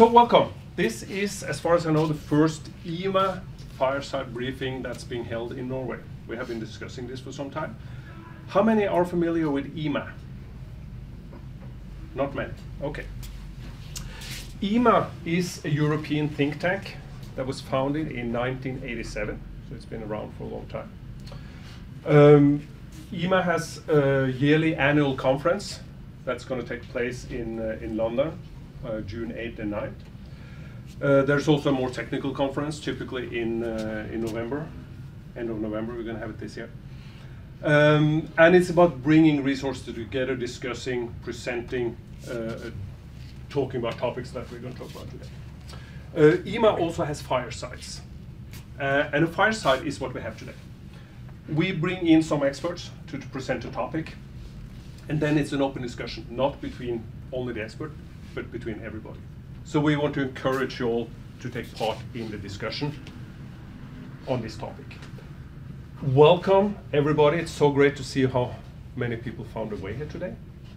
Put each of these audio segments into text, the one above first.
So welcome. This is, as far as I know, the first EEMA fireside briefing that's being held in Norway. We have been discussing this for some time. How many are familiar with EEMA? Not many. Okay. EEMA is a European think tank that was founded in 1987, so it's been around for a long time. Um, EEMA has a yearly annual conference that's going to take place in, uh, in London, June 8th and 9th. Uh, there's also a more technical conference, typically in, uh, in November, end of November, we're going to have it this year. Um, and it's about bringing resources together, discussing, presenting, uh, talking about topics that we're going to talk about today. Uh, EEMA also has firesides. Uh, and a fireside is what we have today. We bring in some experts to, to present a topic, and then it's an open discussion, not between only the expert, but between everybody. So we want to encourage you all to take part in the discussion on this topic. Welcome, everybody. It's so great to see how many people found their way here today.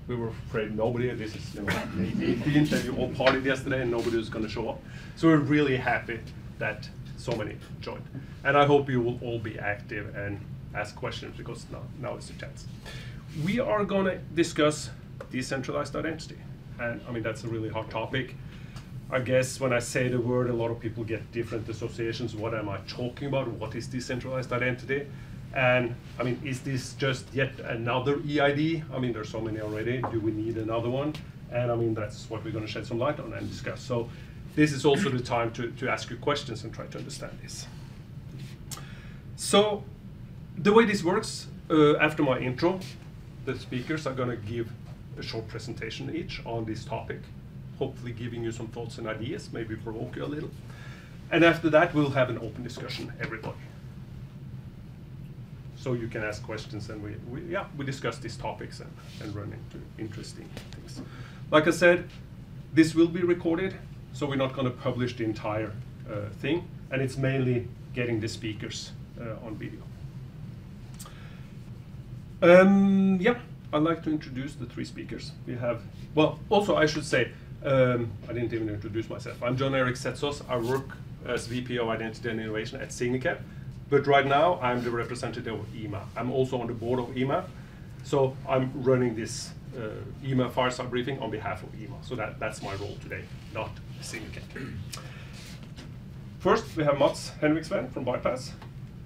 We were afraid nobody, this is you know, the 18th, and you all partied yesterday and nobody was going to show up. So we're really happy that so many joined. And I hope you will all be active and ask questions because now, now is the chance. We are going to discuss decentralized identity. And I mean, that's a really hot topic. I guess when I say the word, a lot of people get different associations. What am I talking about? What is decentralized identity? And I mean, is this just yet another EID? I mean, there's so many already. Do we need another one? And I mean, that's what we're going to shed some light on and discuss. So this is also the time to, to ask you questions and try to understand this. So the way this works, uh, after my intro, the speakers are going to give a short presentation each on this topic, hopefully giving you some thoughts and ideas, maybe provoke you a little. And after that, we'll have an open discussion, everybody. So you can ask questions and we, we yeah, we discuss these topics and, and run into interesting things. Like I said, this will be recorded, so we're not going to publish the entire uh, thing, and it's mainly getting the speakers uh, on video. Um, yeah, I'd like to introduce the three speakers. We have, well, also I should say, um, I didn't even introduce myself. I'm John Erik Setsaas. I work as VP of Identity and Innovation at Signicat. But right now, I'm the representative of EEMA. I'm also on the board of EEMA. So I'm running this uh, EEMA fireside briefing on behalf of EEMA. So that, that's my role today, not Signicat. First, we have Mads Henriksveen from Buypass.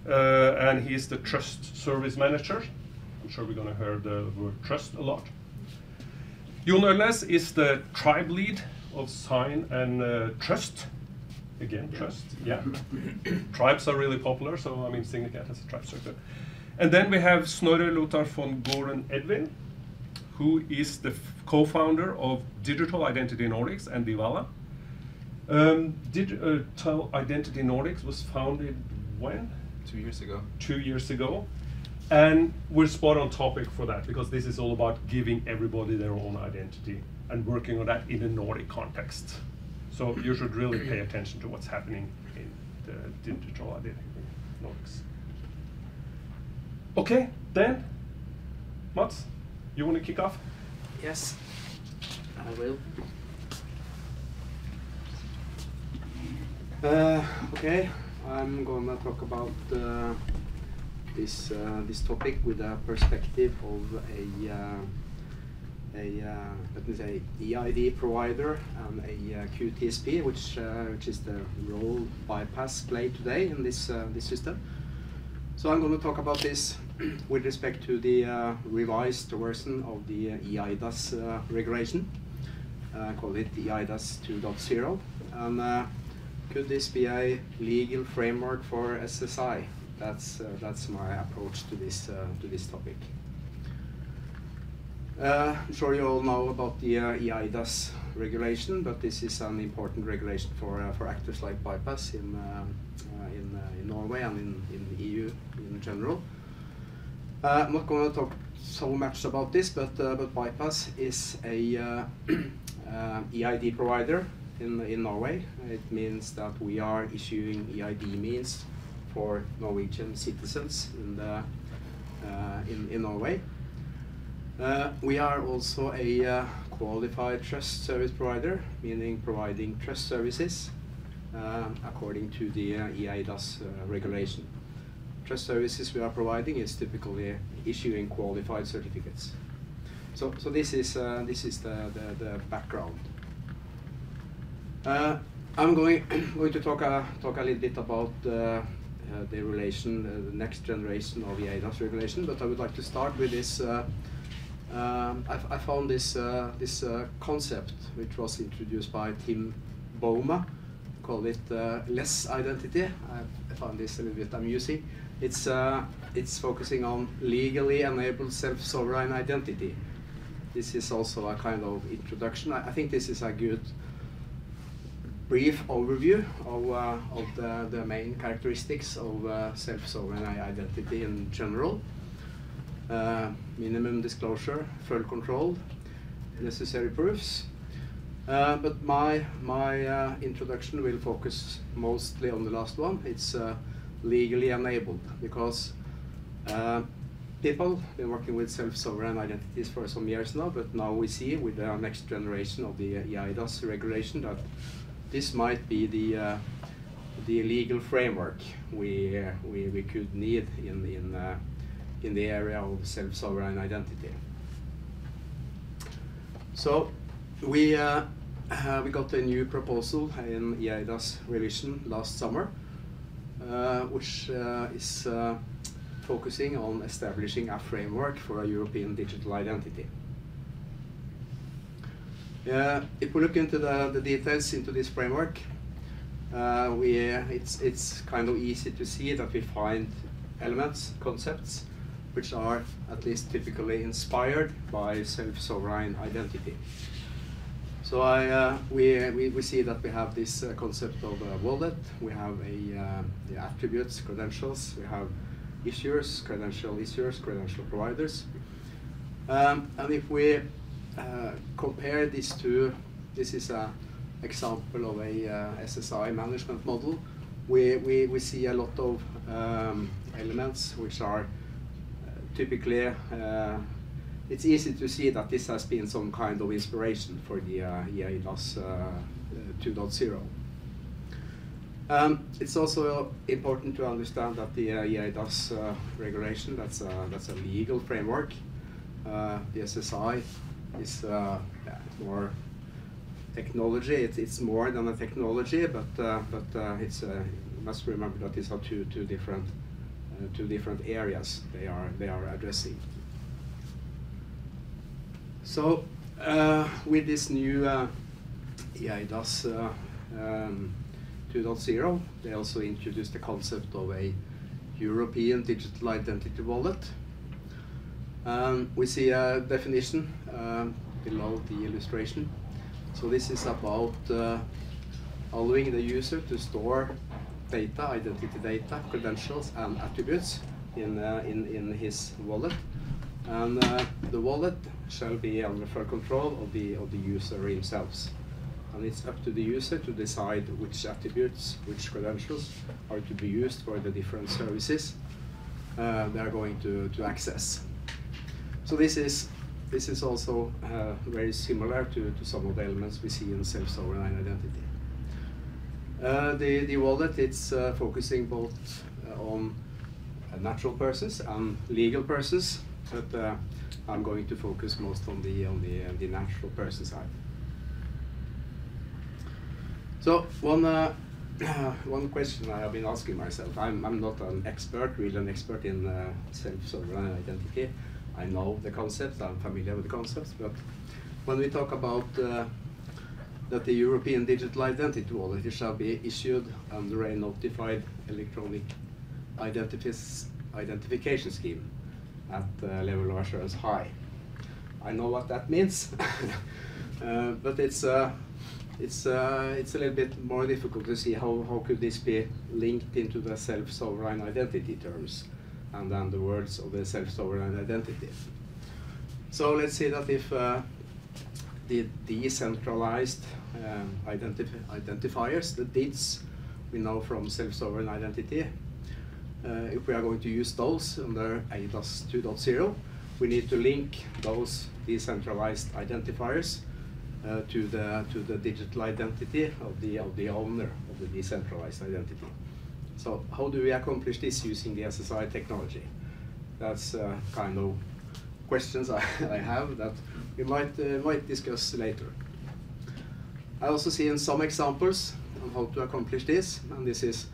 Uh, and is the trust service manager I'm sure we're going to hear the word trust a lot. Jon Ølnes is the tribe lead of Sign and uh, Trust. Again, trust, yeah. Tribes are really popular, so I mean, Signicat has a tribe circle. And then we have Snorre Lothar von Gohren Edwin, who is the co-founder of Digital Identity Nordics and Diwala. Um, Digital Identity Nordics was founded when? Two years ago. Two years ago. And we're spot on topic for that because this is all about giving everybody their own identity and working on that in a Nordic context. So you should really pay attention to what's happening in the digital identity Nordics. Okay, then, Mads, you want to kick off? Yes, I will. Uh, okay, I'm gonna talk about uh, this uh, this topic with a perspective of a uh, a uh, let me say EID provider and a QTSP, which which is the role Buypass play today in this this system. So I'm going to talk about this with respect to the uh, revised version of the uh, EIDAS uh, regulation. Call it EIDAS 2.0. And could this be a legal framework for SSI? That's, uh, that's my approach to this, uh, to this topic. Uh, I'm sure you all know about the EIDAS regulation, but this is an important regulation for, for actors like Buypass in, in, in Norway and in, in the EU in general. Uh, I'm not going to talk so much about this, but uh, but Buypass is a uh, EID provider in in Norway. It means that we are issuing EID means for Norwegian citizens in, the, uh, in, in Norway. Uh, we are also a uh, qualified trust service provider, meaning providing trust services according to the EIDAS regulation. Trust services we are providing is typically issuing qualified certificates. So, so this is uh, this is the, the, the background. Uh, I'm going going to talk uh, talk a little bit about uh, the relation, uh, the next generation of the EIDAS regulation, but I would like to start with this. Uh, um, I, I found this uh, this uh, concept which was introduced by Tim Bouma, call it uh, less identity. I, found this a little bit amusing. It's uh, it's focusing on legally enabled self-sovereign identity. This is also a kind of introduction. I, I think this is a good brief overview of, uh, of the, the main characteristics of uh, self-sovereign identity in general. Uh, minimum disclosure, full control, necessary proofs. Uh, but my, my uh, introduction will focus mostly on the last one. It's uh, legally enabled because people been working with self-sovereign identities for some years now, but now we see with the next generation of the EIDAS regulation that this might be the uh, the legal framework we, uh, we we could need in in uh, in the area of self-sovereign identity. So we uh, uh, we got a new proposal in EIDAS revision last summer, uh, which is focusing on establishing a framework for a European digital identity. Uh, if we look into the, the details into this framework, uh, we, it's, it's kind of easy to see that we find elements, concepts, which are at least typically inspired by self-sovereign identity. So I, uh, we, we, we see that we have this uh, concept of wallet, we have a, uh, the attributes, credentials, we have issuers, credential issuers, credential providers. Um, and if we uh, compare these two, this is an example of a uh, SSI management model. We, we, we see a lot of um, elements which are uh, typically, uh, it's easy to see that this has been some kind of inspiration for the uh, EIDAS uh, 2.0. Um, it's also important to understand that the uh, EIDAS uh, regulation, that's a, that's a legal framework. Uh, the SSI is uh, yeah, more technology. It's, it's more than a technology, but uh, but uh, it's you must remember that these are two two different two different areas they are they are addressing. So uh, with this new uh, EIDAS uh, um, 2.0, they also introduced the concept of a European digital identity wallet. Um, we see a definition um, below the illustration. So this is about uh, allowing the user to store data, identity data, credentials, and attributes in, uh, in, in his wallet. And uh, the wallet shall be under full control of the, of the user himself. And it's up to the user to decide which attributes, which credentials are to be used for the different services uh, they are going to, to access. So this is this is also uh, very similar to, to some of the elements we see in self-sovereign identity. Uh, the, the wallet, it's uh, focusing both uh, on natural persons and legal persons, but uh, I'm going to focus most on the, on the, the natural person side. So one, uh, one question I have been asking myself, I'm, I'm not an expert, really an expert in self-sovereign identity, I know the concepts, I'm familiar with the concepts, but when we talk about uh, that the European Digital Identity Wallet shall be issued under a notified electronic identification scheme at the level of assurance high. I know what that means, uh, but it's uh, it's uh, it's a little bit more difficult to see how how could this be linked into the self-sovereign identity terms and then the words of the self-sovereign identity. So let's say that if uh, the decentralized um, identif identifiers, the DIDs, we know from self-sovereign identity, uh, if we are going to use those under EIDAS 2.0, we need to link those decentralized identifiers uh, to the to the digital identity of the of the owner of the decentralized identity. So how do we accomplish this using the SSI technology? That's uh, kind of questions I, I have that we might uh, might discuss later. I also see in some examples on how to accomplish this, and this is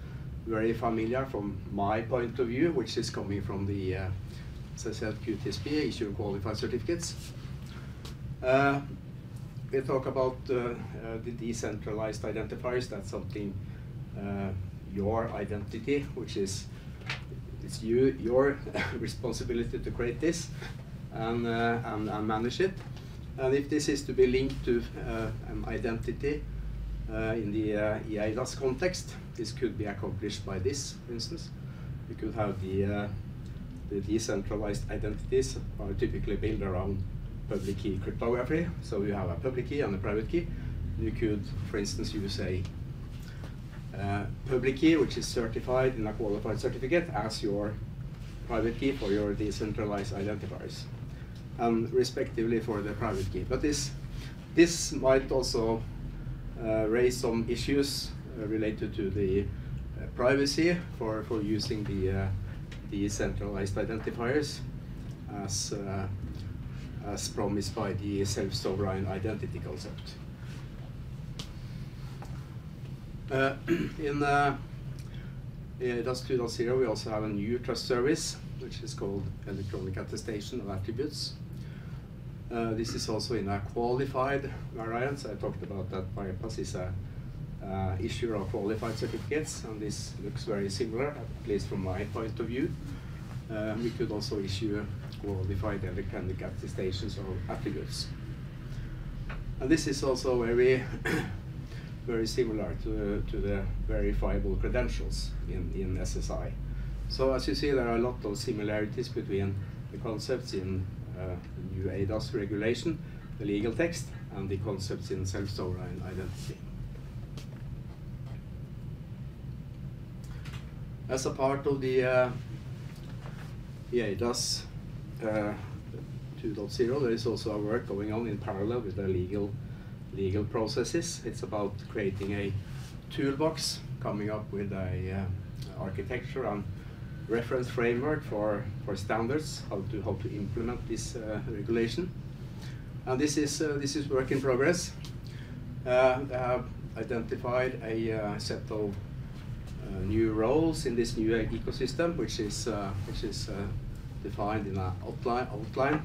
very familiar from my point of view, which is coming from the, uh, said, QTSP, issue qualified certificates. Uh, we talk about uh, uh, the decentralized identifiers, that's something, uh, your identity, which is, it's you, your responsibility to create this and, uh, and, and manage it. And if this is to be linked to uh, an identity uh, in the uh, EIDAS context, this could be accomplished by this, for instance. You could have the, uh, the decentralized identities are typically built around public key cryptography. So you have a public key and a private key. You could, for instance, use a uh, public key, which is certified in a qualified certificate, as your private key for your decentralized identifiers and respectively for the private key. But this, this might also uh, raise some issues uh, related to the uh, privacy for, for using the, uh, the identifiers as, as promised by the self-sovereign identity concept. Uh, in uh, DAS 2.0 we also have a new trust service which is called electronic attestation of attributes. Uh, this is also in a qualified variant. I talked about that Buypass is a uh, issuer of qualified certificates, and this looks very similar, at least from my point of view. Uh, we could also issue qualified electronic attestations of attributes. And this is also very, very similar to, to the verifiable credentials in, in SSI. So as you see, there are a lot of similarities between the concepts in uh, new regulation, the legal text, and the concepts in self-sovereign identity. As a part of the uh, EIDAS uh, 2.0, there is also a work going on in parallel with the legal legal processes. It's about creating a toolbox, coming up with a uh, architecture and reference framework for, for standards, how to, how to implement this uh, regulation. And this is, uh, this is work in progress. Uh, they have identified a uh, set of uh, new roles in this new ecosystem, which is, uh, which is defined in an outline, outline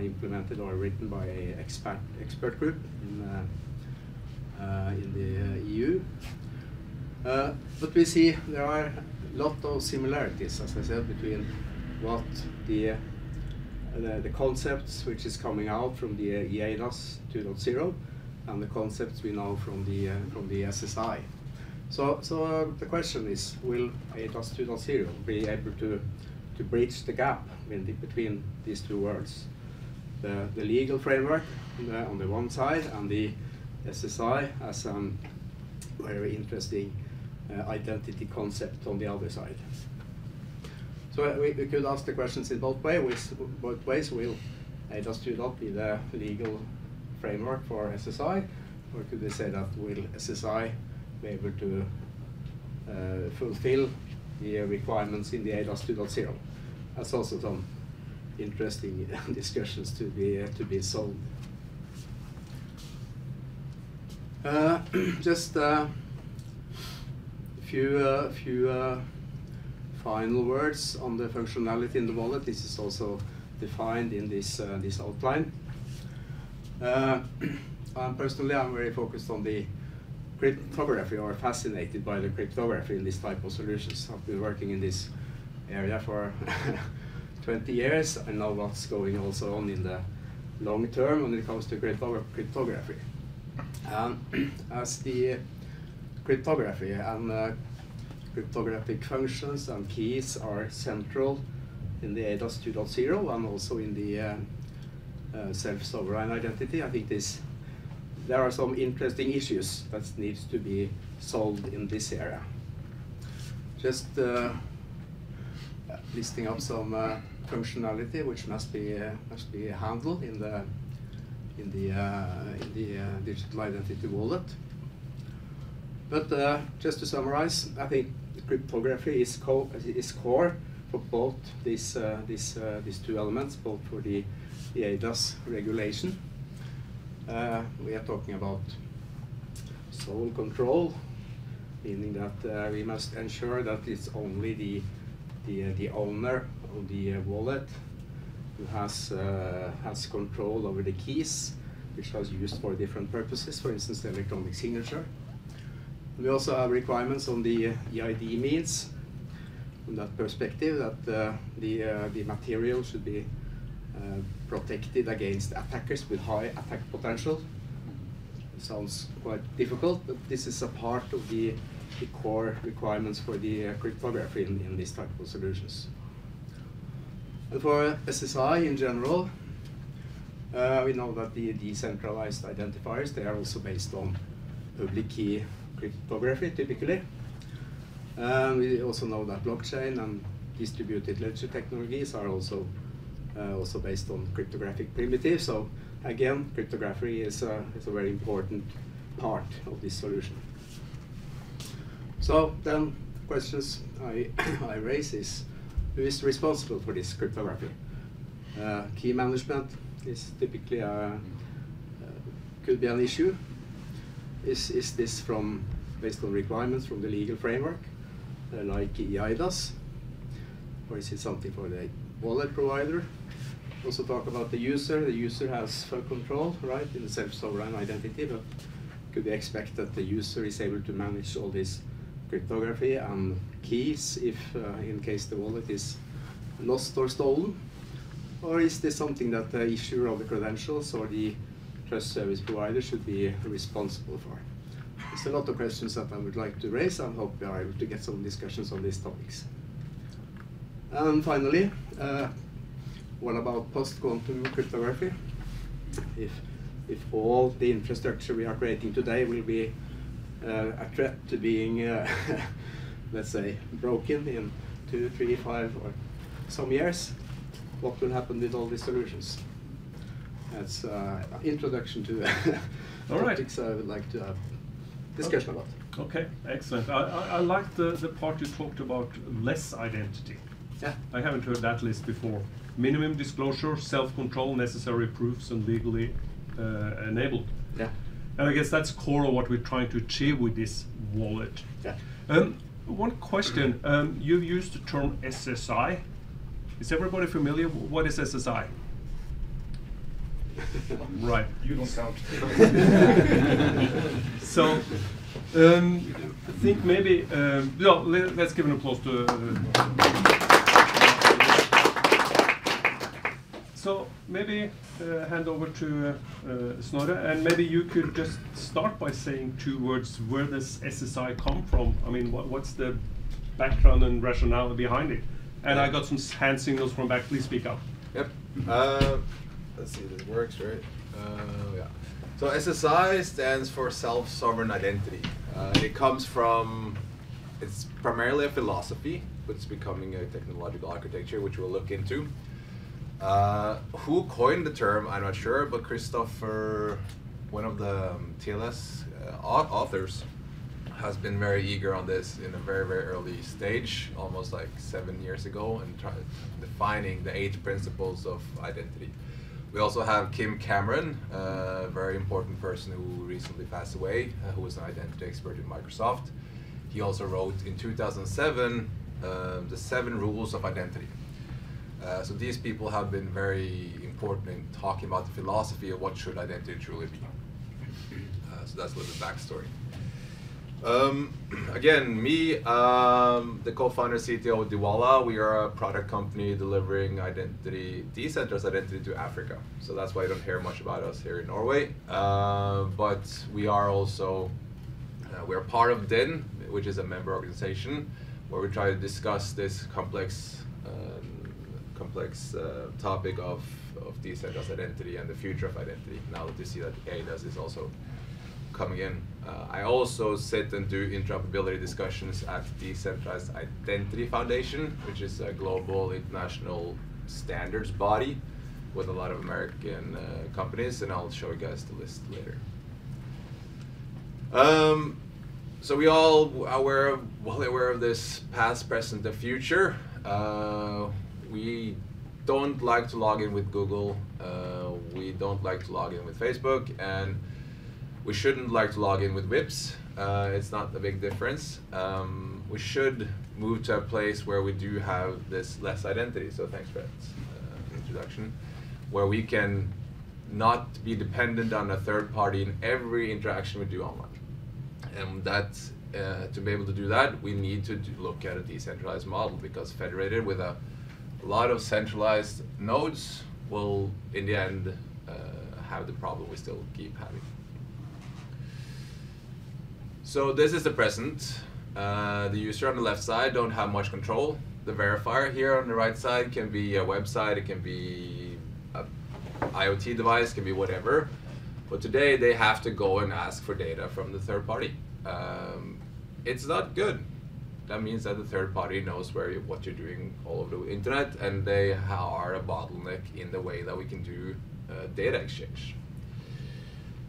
implemented or written by an expert, expert group in, in the EU. but we see there are a lot of similarities, as I said, between what the, uh, the, the, concepts which is coming out from the uh, 2.0 and the concepts we know from the, uh, from the SSI. So, so uh, the question is, will EIDAS 2.0 be able to, to bridge the gap the, between these two worlds? The, the legal framework on the, on the one side and the SSI as a very interesting uh, identity concept on the other side. So uh, we, we could ask the questions in both ways. Both ways will EIDAS 2.0 be the legal framework for SSI, or could we say that will SSI be able to uh, fulfill the requirements in the EIDAS 2.0? That's also some interesting discussions to be uh, to be solved. Uh, just uh, few uh, few uh, final words on the functionality in the wallet. This is also defined in this uh, this outline. Uh, personally, I'm very focused on the cryptography or fascinated by the cryptography in this type of solutions. I've been working in this area for 20 years. I know what's going also on in the long term when it comes to cryptography. Um, as the cryptography and uh, cryptographic functions and keys are central in the EIDAS 2.0 and also in the uh, uh, self-sovereign identity. I think this there are some interesting issues that needs to be solved in this area. Just uh, listing up some uh, functionality which must be uh, must be handled in the in the uh, in the uh, digital identity wallet. But uh, just to summarize, I think cryptography is, co is core for both these these these two elements, both for the, the eIDAS regulation. Uh, we are talking about sole control, meaning that we must ensure that it's only the the, the owner of the wallet who has has control over the keys which was used for different purposes, for instance, the electronic signature. We also have requirements on the EID means, from that perspective, that uh, the, uh, the material should be uh, protected against attackers with high attack potential. It sounds quite difficult, but this is a part of the, the core requirements for the uh, cryptography in, in these type of solutions. And for SSI in general, uh, we know that the decentralized identifiers, they are also based on public key cryptography typically. Um, we also know that blockchain and distributed ledger technologies are also uh, also based on cryptographic primitives. So again, cryptography is a, is a very important part of this solution. So then questions I, I raise is who is responsible for this cryptography? Uh, key management is typically a, uh, could be an issue is, is this from based on requirements from the legal framework, uh, like eIDAS, or is it something for the wallet provider? Also talk about the user. The user has full control, right, in the self-sovereign identity, but could we expect that the user is able to manage all this cryptography and keys if, uh, in case the wallet is lost or stolen? Or is this something that the issuer of the credentials or the trust service provider should be responsible for. There's a lot of questions that I would like to raise and hope we are able to get some discussions on these topics. And finally, uh, what about post-quantum cryptography? If, if all the infrastructure we are creating today will be uh, a threat to being, uh, let's say, broken in two, three, five, or some years, what will happen with all these solutions? That's uh, introduction to All right. topics I would like to have discussion okay. about. Okay, excellent. I, I, I like the, the part you talked about less identity. Yeah. I haven't heard that list before. Minimum disclosure, self-control, necessary proofs, and legally uh, enabled. Yeah. And I guess that's core of what we're trying to achieve with this wallet. Yeah. Um, one question. Um, you've used the term SSI. Is everybody familiar? What is SSI? right. You don't count. so, um, I think maybe, um, no, let, us give an applause to. Uh, so maybe uh, hand over to uh, Snorre, and maybe you could just start by saying two words. Where does SSI come from? I mean, what, what's the background and rationale behind it? And I got some hand signals from back. Please speak up. Yep. Uh, let's see, if this works, right? Uh, yeah. So SSI stands for self-sovereign identity. Uh, it comes from, it's primarily a philosophy, but it's becoming a technological architecture, which we'll look into. Uh, who coined the term, I'm not sure, but Christopher, one of the um, TLS uh, authors, has been very eager on this in a very, very early stage, almost like seven years ago, and defining the eight principles of identity. We also have Kim Cameron, a very important person who recently passed away, uh, who was an identity expert in Microsoft. He also wrote in 2007 uh, the seven rules of identity. Uh, so these people have been very important in talking about the philosophy of what should identity truly be. Uh, so that's what the backstory. Um, again, me, um, the co-founder CTO of Diwala, we are a product company delivering identity, decentralized identity to Africa. So that's why you don't hear much about us here in Norway. Uh, but we are also, uh, we're part of DIN, which is a member organization, where we try to discuss this complex, um, complex uh, topic of, of decentralized identity and the future of identity. Now that you see that eIDAS is also coming in. Uh, I also sit and do interoperability discussions at Decentralized Identity Foundation, which is a global international standards body with a lot of American uh, companies, and I'll show you guys the list later. Um, so we all aware of, well aware of this past, present, and future. Uh, we don't like to log in with Google. Uh, we don't like to log in with Facebook, and we shouldn't like to log in with Vipps. Uh, it's not a big difference. Um, we should move to a place where we do have this less identity. So thanks for that uh, introduction, where we can not be dependent on a third party in every interaction we do online. And that uh, to be able to do that, we need to look at a decentralized model because federated with a, a lot of centralized nodes will, in the end, uh, have the problem we still keep having. So this is the present. Uh, the user on the left side don't have much control. The verifier here on the right side can be a website, it can be a IoT device, can be whatever. But today they have to go and ask for data from the third party. Um, it's not good. That means that the third party knows where you, what you're doing all over the internet, and they are a bottleneck in the way that we can do uh, data exchange.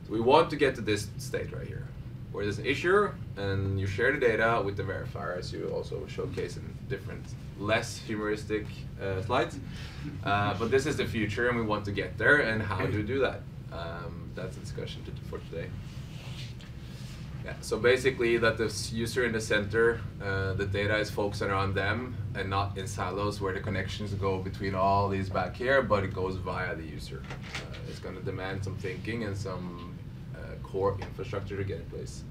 So we want to get to this state right here, where there's an issuer, and you share the data with the verifier, as you also showcase in different, less humoristic uh, slides. Uh, but this is the future, and we want to get there. And how do we do that? Um, that's the discussion to, for today. So basically that the user in the center, uh, the data is focused around them and not in silos where the connections go between all these back here, but it goes via the user. Uh, it's going to demand some thinking and some uh, core infrastructure to get in place.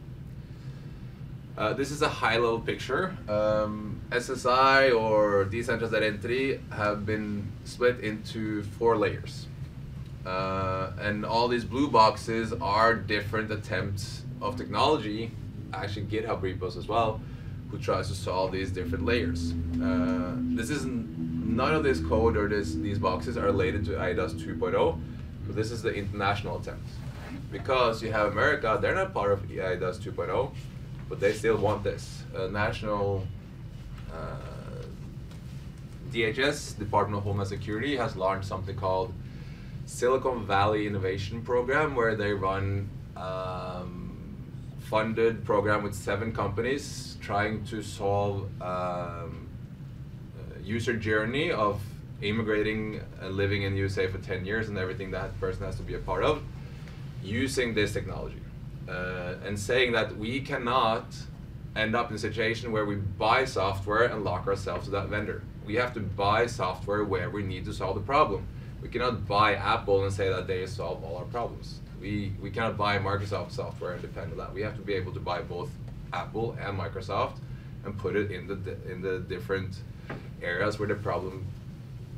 Uh, this is a high-level picture. Um, SSI or decentralized identity have been split into four layers. Uh, and all these blue boxes are different attempts of technology, actually GitHub repos as well, who tries to solve these different layers. Uh, this isn't none of this code or this, these boxes are related to eIDAS 2.0, but this is the international attempt. Because you have America, they're not part of eIDAS 2.0, but they still want this. National uh, DHS, Department of Homeland Security, has launched something called Silicon Valley Innovation Program, where they run um, funded program with seven companies trying to solve um, user journey of immigrating and living in USA for 10 years and everything that person has to be a part of using this technology uh, and saying that we cannot end up in a situation where we buy software and lock ourselves to that vendor. We have to buy software where we need to solve the problem. We cannot buy Apple and say that they solve all our problems. We, we cannot buy Microsoft software and depend on that. We have to be able to buy both Apple and Microsoft and put it in the in the different areas where the problem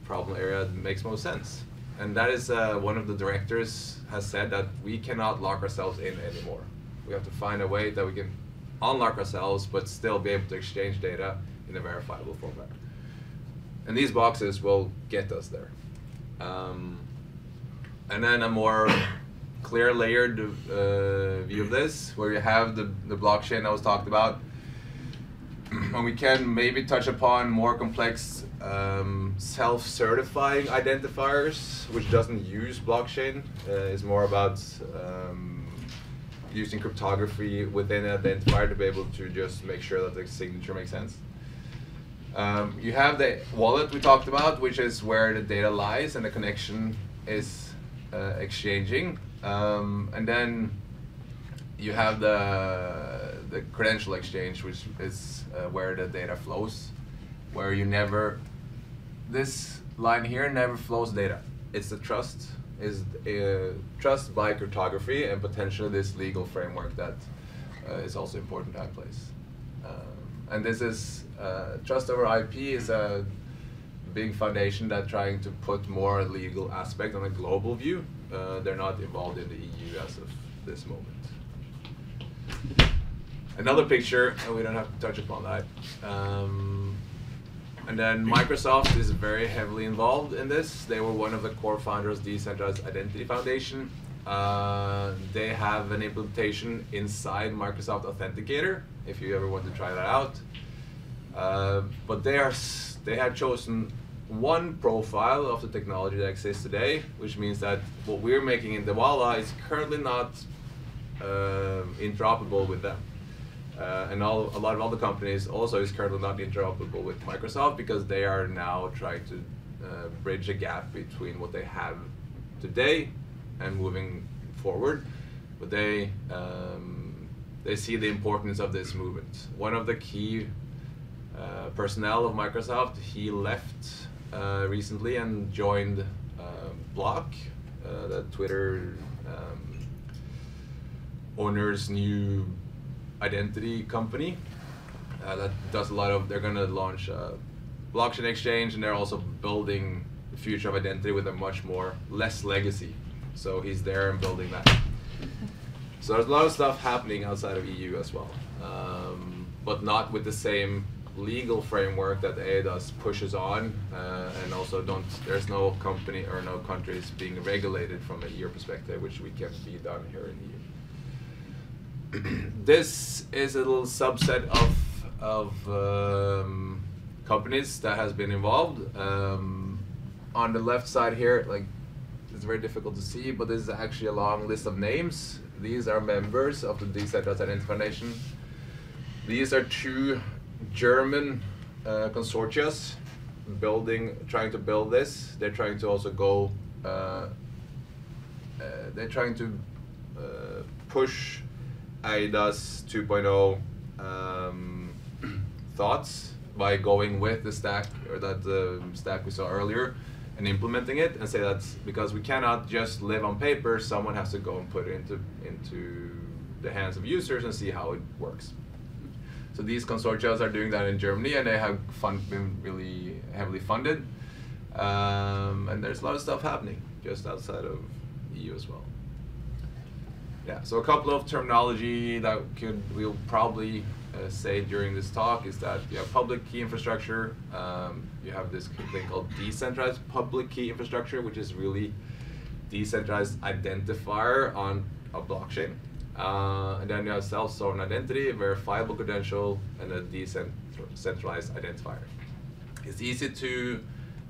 problem area makes most sense. And that is uh, one of the directors has said that we cannot lock ourselves in anymore. We have to find a way that we can unlock ourselves but still be able to exchange data in a verifiable format. And these boxes will get us there. Um, and then a more clear layered uh, view of this, where you have the, the blockchain that was talked about. and we can maybe touch upon more complex um, self-certifying identifiers, which doesn't use blockchain. Uh, more about um, using cryptography within an identifier to be able to just make sure that the signature makes sense. Um, you have the wallet we talked about, which is where the data lies and the connection is uh, exchanging. Um, and then you have the, the credential exchange, which is uh, where the data flows, where you never, this line here never flows data. It's the trust, is uh, trust by cryptography and potentially this legal framework that uh, is also important to place. Um, and this is, uh, trust over IP is a big foundation that trying to put more legal aspect on a global view. Uh, they're not involved in the EU as of this moment. Another picture, and we don't have to touch upon that. Um, and then Microsoft is very heavily involved in this. They were one of the core founders of Decentralized Identity Foundation. Uh, they have an implementation inside Microsoft Authenticator. If you ever want to try that out, uh, but they are they have chosen one profile of the technology that exists today, which means that what we're making in Diwala is currently not um interoperable with them. Uh, and all, a lot of other companies also is currently not interoperable with Microsoft because they are now trying to uh, bridge a gap between what they have today and moving forward. But they um, they see the importance of this movement. One of the key uh, personnel of Microsoft he left uh, recently and joined uh, Block, uh, the Twitter um, owner's new identity company uh, that does a lot of. They're gonna launch a blockchain exchange, and they're also building the future of identity with a much more less legacy. So he's there and building that. So there's a lot of stuff happening outside of EU as well, um, but not with the same legal framework that EIDAS pushes on, uh, and also don't. There's no company or no countries being regulated from a EU perspective, which we can be done here in EU this is a little subset of of um, companies that has been involved. Um, on the left side here, like it's very difficult to see, but this is actually a long list of names. These are members of the Decentralized Identity Foundation. These are two German uh, building, trying to build this. They're trying to also go. Uh, uh, they're trying to uh, push eIDAS 2.0 um, thoughts by going with the stack or that uh, stack we saw earlier and implementing it and say that's because we cannot just live on paper someone has to go and put it into into the hands of users and see how it works so these consortia are doing that in Germany and they have fund, been really heavily funded um, and there's a lot of stuff happening just outside of EU as well yeah, so a couple of terminology that could we'll probably uh, say during this talk is that you have public key infrastructure, um, you have this thing called decentralized public key infrastructure, which is really decentralized identifier on a blockchain. Uh, and then you have self-sovereign identity, verifiable credential, and a decentralized identifier. It's easy to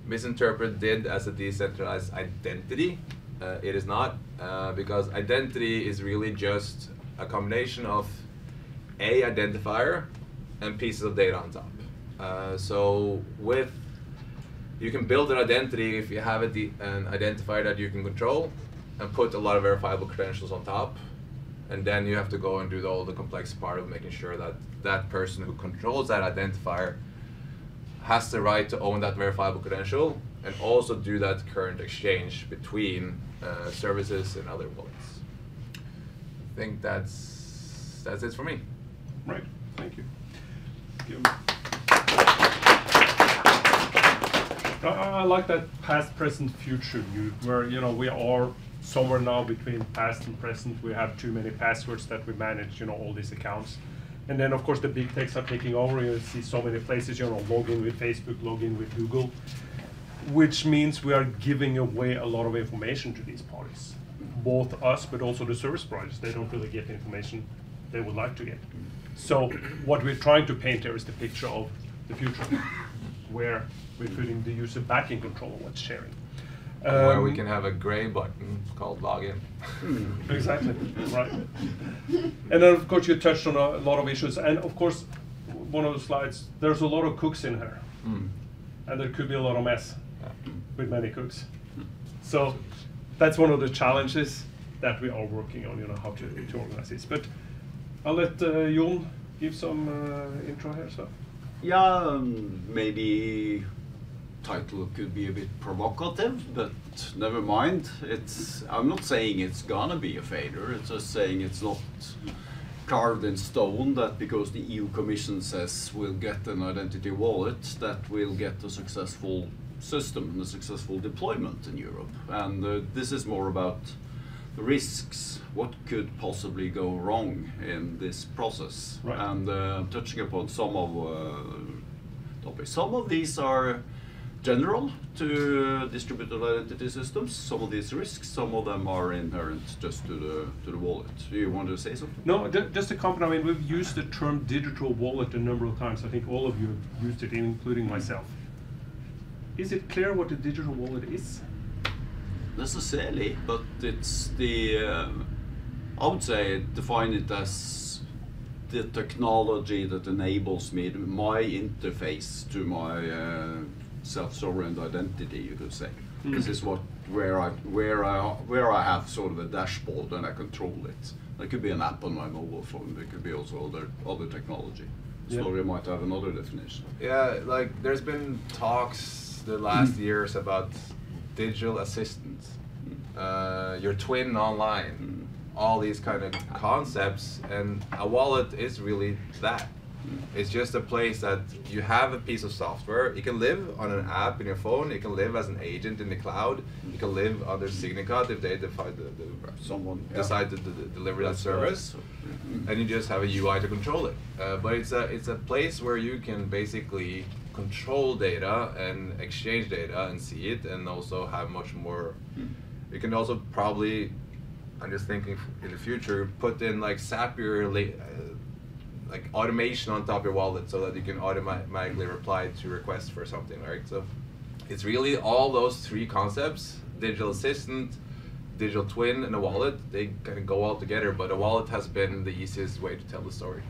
misinterpret DID as a decentralized identity, uh, it is not, uh, because identity is really just a combination of a identifier and pieces of data on top. Uh, so with you can build an identity if you have an identifier that you can control and put a lot of verifiable credentials on top and then you have to go and do the, all the complex part of making sure that that person who controls that identifier has the right to own that verifiable credential and also do that current exchange between uh, services and other wallets. I think that's that's it for me. Right, thank you. I I like that past, present, future view, where you know we are somewhere now between past and present. We have too many passwords that we manage, you know, all these accounts. And then of course the big techs are taking over. You see so many places, you know, log in with Facebook, log in with Google, which means we are giving away a lot of information to these parties, both us but also the service providers. They don't really get the information they would like to get. So what we're trying to paint here is the picture of the future, where we're putting the user back in control of what's sharing. Where we Um, can have a gray button called login. Exactly, right. And then, of course, you touched on a lot of issues, and of course, one of the slides, there's a lot of cooks in here, Mm. and there could be a lot of mess Yeah. with many cooks. So that's one of the challenges that we are working on, you know, how to, to organize this. But I'll let uh, Jon give some uh, intro here, so. Yeah, um, maybe title could be a bit provocative, but never mind. It's I'm not saying it's gonna be a failure. It's just saying it's not carved in stone that because the EU Commission says we'll get an identity wallet, that we'll get a successful system and a successful deployment in Europe. And uh, this is more about the risks. What could possibly go wrong in this process? Right. And uh, touching upon some of uh, topics. Some of these are general to distributed identity systems. Some of these risks, some of them are inherent just to the to the wallet. Do you want to say something? No, ju- just a comment. I mean, we've used the term digital wallet a number of times. I think all of you have used it, including myself. Is it clear what a digital wallet is? necessarily, but it's the um, I would say define it as the technology that enables me to, my interface to my uh, self-sovereign identity. You could say mm. this is what where I where I where I have sort of a dashboard and I control it. There could be an app on my mobile phone. There could be also other other technology. Yeah. Snorre might have another definition. Yeah, like there's been talks the mm. last years about digital assistants, mm. uh, your twin online, all these kind of concepts, and a wallet is really that. It's just a place that you have a piece of software. It can live on an app in your phone. It can live as an agent in the cloud. It can live under Signicat if they define the, the Someone yeah. decide to d- deliver that service and you just have a UI to control it. Uh, but it's a it's a place where you can basically control data and exchange data and see it, and also have much more. You can also probably, I'm just thinking in the future, put in like Zapier, uh, like automation on top of your wallet, so that you can automatically reply to requests for something, right? So, it's really all those three concepts: digital assistant, digital twin and a wallet they kind of go all together but a wallet has been the easiest way to tell the story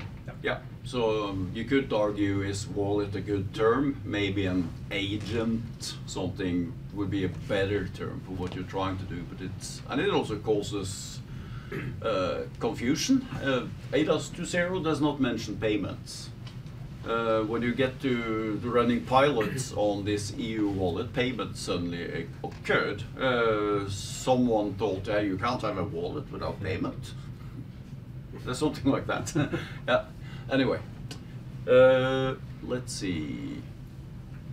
Yeah, so um, you could argue is wallet a good term? Maybe an agent, something would be a better term for what you're trying to do, but it's and it also causes confusion. Uh, eIDAS 2.0 does not mention payments. Uh, when you get to the running pilots on this EU wallet, payment suddenly uh, occurred. Uh, someone thought, hey, you can't have a wallet without payment. There's something like that. yeah. Anyway, uh, let's see.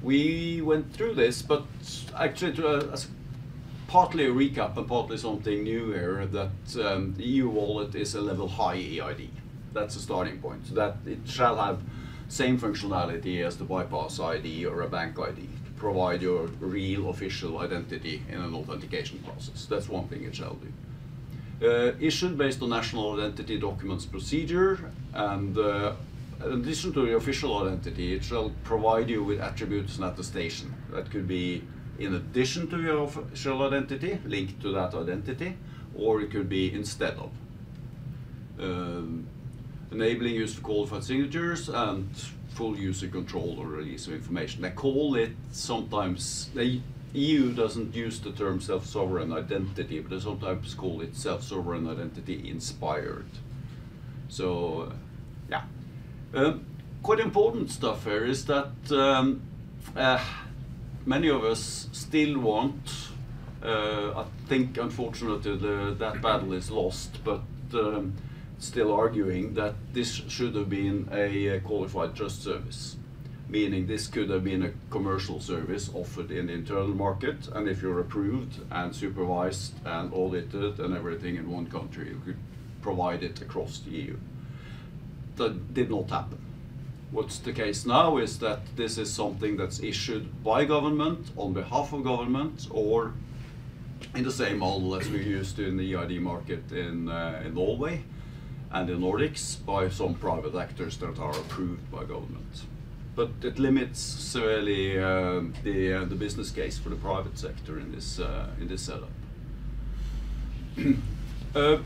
We went through this, but actually, to, uh, as partly a recap and partly something new here, that um, the EU wallet is a level high EID. That's a starting point. So that it shall have same functionality as the Buypass ID or a bank ID to provide your real official identity in an authentication process. That's one thing it shall do uh, issued based on national identity documents procedure and uh, in addition to the official identity it shall provide you with attributes and attestation that could be in addition to your official identity linked to that identity or it could be instead of um, enabling use of qualified signatures and full user control or release of information. They call it sometimes, the EU doesn't use the term self-sovereign identity, but they sometimes call it self-sovereign identity inspired. So, yeah. Um, quite important stuff here is that um, uh, many of us still want, uh, I think unfortunately that battle is lost, but um, still arguing that this should have been a uh, qualified trust service. Meaning this could have been a commercial service offered in the internal market, and if you're approved and supervised and audited and everything in one country, you could provide it across the EU. That did not happen. What's the case now is that this is something that's issued by government on behalf of government or in the same model as we used in the EID market in, uh, in Norway and the Nordics by some private actors that are approved by government. But it limits severely uh, the, uh, the business case for the private sector in this, uh, in this setup. uh,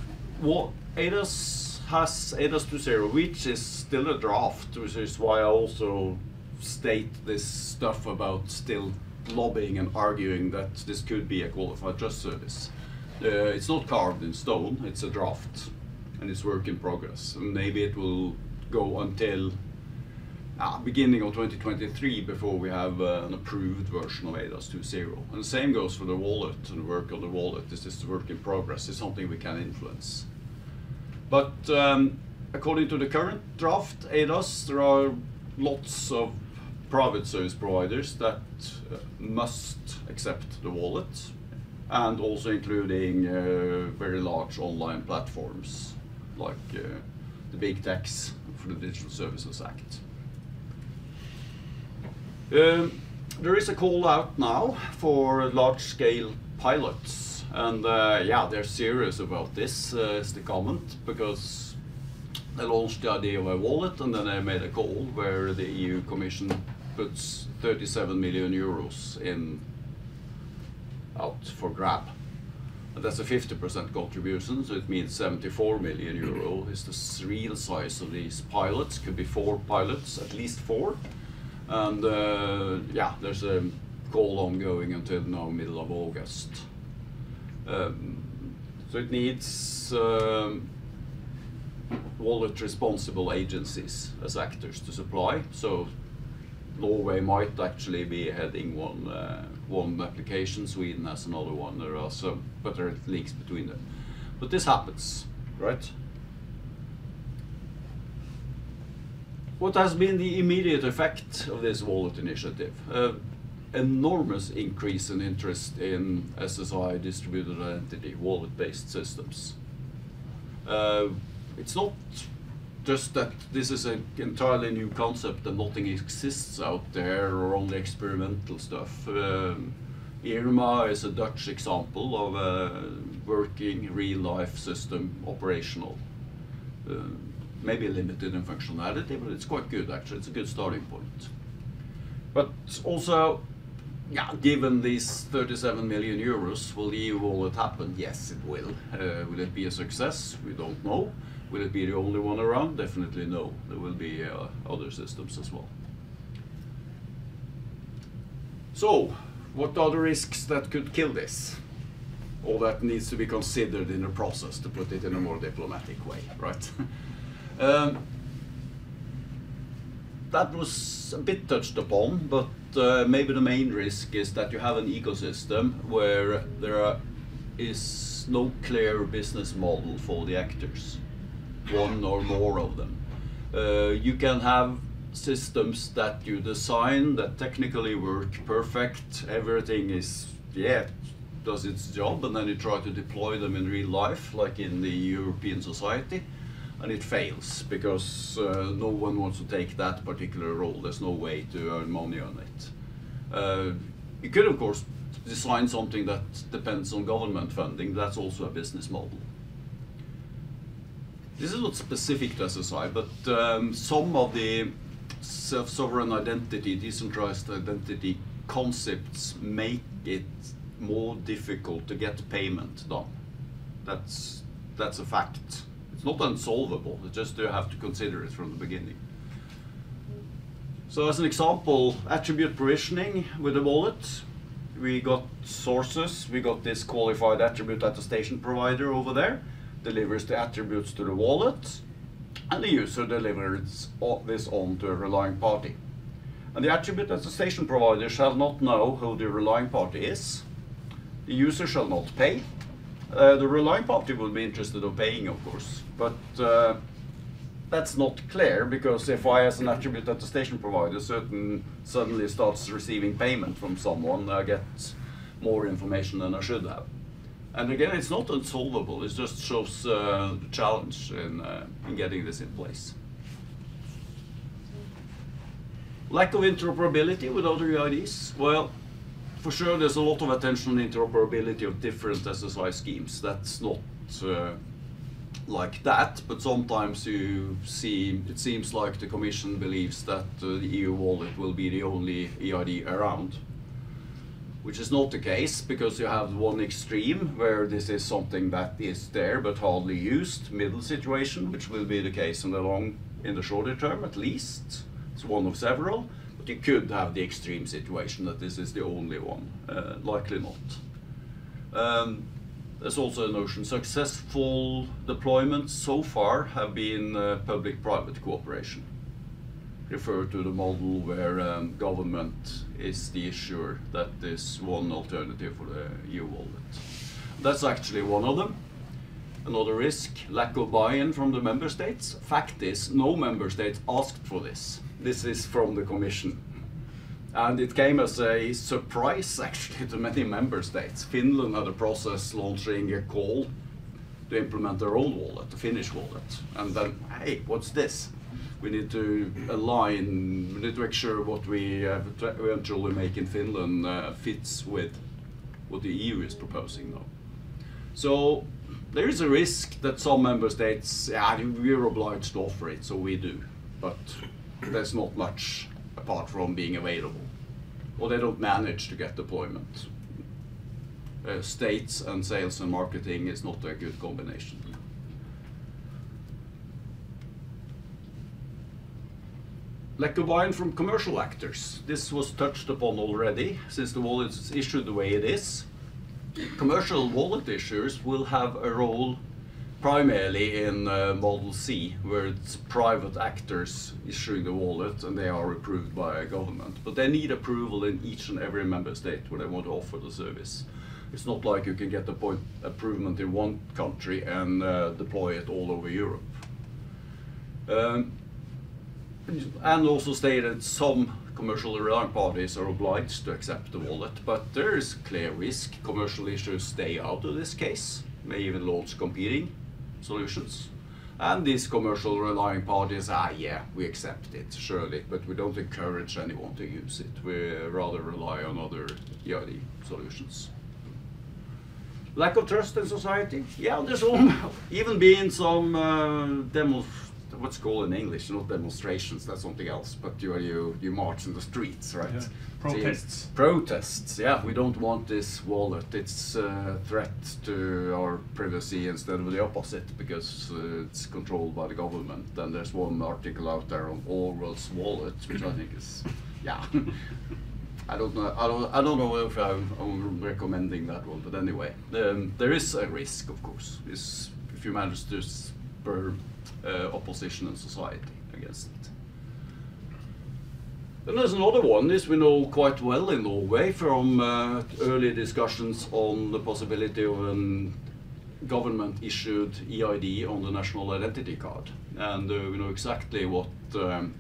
what eIDAS has eIDAS 2.0, which is still a draft, which is why I also state this stuff about still lobbying and arguing that this could be a qualified trust service. Uh, it's not carved in stone, it's a draft and it's work in progress. And maybe it will go until uh, beginning of 2023 before we have uh, an approved version of eIDAS 2.0. And the same goes for the wallet and the work on the wallet. This is work in progress. It's something we can influence. But um, according to the current draft eIDAS, there are lots of private service providers that uh, must accept the wallet and also including uh, very large online platforms like uh, the big techs for the Digital Services Act. Um, there is a call out now for large-scale pilots, and uh, yeah, they're serious about this. Uh, is the comment because they launched the idea of a wallet, and then they made a call where the EU Commission puts 37 million euros in out for grab. And that's a 50% contribution, so it means 74 million euro is the real size of these pilots. Could be four pilots, at least four. And uh, yeah, there's a call ongoing until now, middle of August. Um, so it needs um, wallet responsible agencies as actors to supply. So Norway might actually be heading one uh, one application. Sweden has another one. There are some, but there are links between them. But this happens, right? What has been the immediate effect of this wallet initiative? Uh, enormous increase in interest in SSI distributed identity wallet-based systems. Uh, it's not just that this is an entirely new concept and nothing exists out there or only experimental stuff. Um, IRMA is a Dutch example of a working real life system operational. Uh, maybe limited in functionality, but it's quite good actually. It's a good starting point. But also, yeah, given these 37 million euros, will the EU wallet happen? Yes, it will. Uh, will it be a success? We don't know. Will it be the only one around? Definitely no. There will be uh, other systems as well. So, what are the risks that could kill this? All that needs to be considered in the process, to put it in a more diplomatic way, right? um, that was a bit touched upon, but uh, maybe the main risk is that you have an ecosystem where there are, is no clear business model for the actors, one or more of them. Uh, you can have systems that you design that technically work perfect, everything is, yeah, does its job, and then you try to deploy them in real life, like in the European society and it fails because uh, no one wants to take that particular role. There's no way to earn money on it. Uh, you could, of course, design something that depends on government funding. That's also a business model. This is not specific to SSI, but um, some of the self-sovereign identity, decentralized identity concepts make it more difficult to get payment done. That's that's a fact. It's not unsolvable. It's just you have to consider it from the beginning. So as an example, attribute provisioning with a wallet. We got sources. We got this qualified attribute attestation provider over there, delivers the attributes to the wallet, and the user delivers this on to a relying party. And the attribute attestation provider shall not know who the relying party is. The user shall not pay. Uh, the relying party will be interested in paying, of course, but uh, that's not clear because if I, as an attribute attestation provider, certain suddenly starts receiving payment from someone, I get more information than I should have. And again, it's not unsolvable. It just shows uh, the challenge in, uh, in getting this in place. Lack of interoperability with other UIDs. Well, for sure, there's a lot of attention on interoperability of different SSI schemes. That's not uh, like that, but sometimes you see it seems like the Commission believes that uh, the EU wallet will be the only EID around, which is not the case because you have one extreme where this is something that is there but hardly used, middle situation, which will be the case in the long, in the shorter term at least. It's one of several, but you could have the extreme situation that this is the only one. Uh, likely not. Um, there's also a notion successful deployments so far have been uh, public-private cooperation. Refer to the model where um, government is the issuer. That is one alternative for the EU wallet. That's actually one of them. Another risk, lack of buy-in from the member states. Fact is, no member state asked for this. This is from the Commission. And it came as a surprise actually to many member states. Finland had a process launching a call to implement their own wallet, the Finnish wallet. And then, hey, what's this? we need to align, we need to make sure what we eventually make in Finland uh, fits with what the EU is proposing now. So there is a risk that some member states, yeah, we're obliged to offer it, so we do. But there's not much apart from being available. Or they don't manage to get deployment. Uh, states and sales and marketing is not a good combination. buy-in from commercial actors. This was touched upon already, since the wallet is issued the way it is. Commercial wallet issuers will have a role primarily in uh, Model C, where it's private actors issuing the wallet and they are approved by a government. But they need approval in each and every member state where they want to offer the service. It's not like you can get the point approval in one country and uh, deploy it all over Europe. Um, and also stated some commercial reliant parties are obliged to accept the wallet, but there is clear risk commercial issuers stay out of this case, may even launch competing solutions. And these commercial relying parties, ah yeah, we accept it, surely, but we don't encourage anyone to use it. We rather rely on other EID solutions. Lack of trust in society? Yeah, there's even been some uh, demos what's called in English, not demonstrations, that's something else, but you you, you march in the streets, right? Yeah. Protests. protests, yeah. We don't want this wallet. It's a threat to our privacy instead of the opposite because uh, it's controlled by the government. And there's one article out there on Orwell's wallet, which I think is, yeah. I don't know. I don't. I don't know if I'm, I'm recommending that one, but anyway, um, there is a risk, of course. Is if you manage to spur uh, opposition in society against it. Then there's another one, this we know quite well in Norway from uh, early discussions on the possibility of a government-issued EID on the national identity card. And uh, we know exactly what um,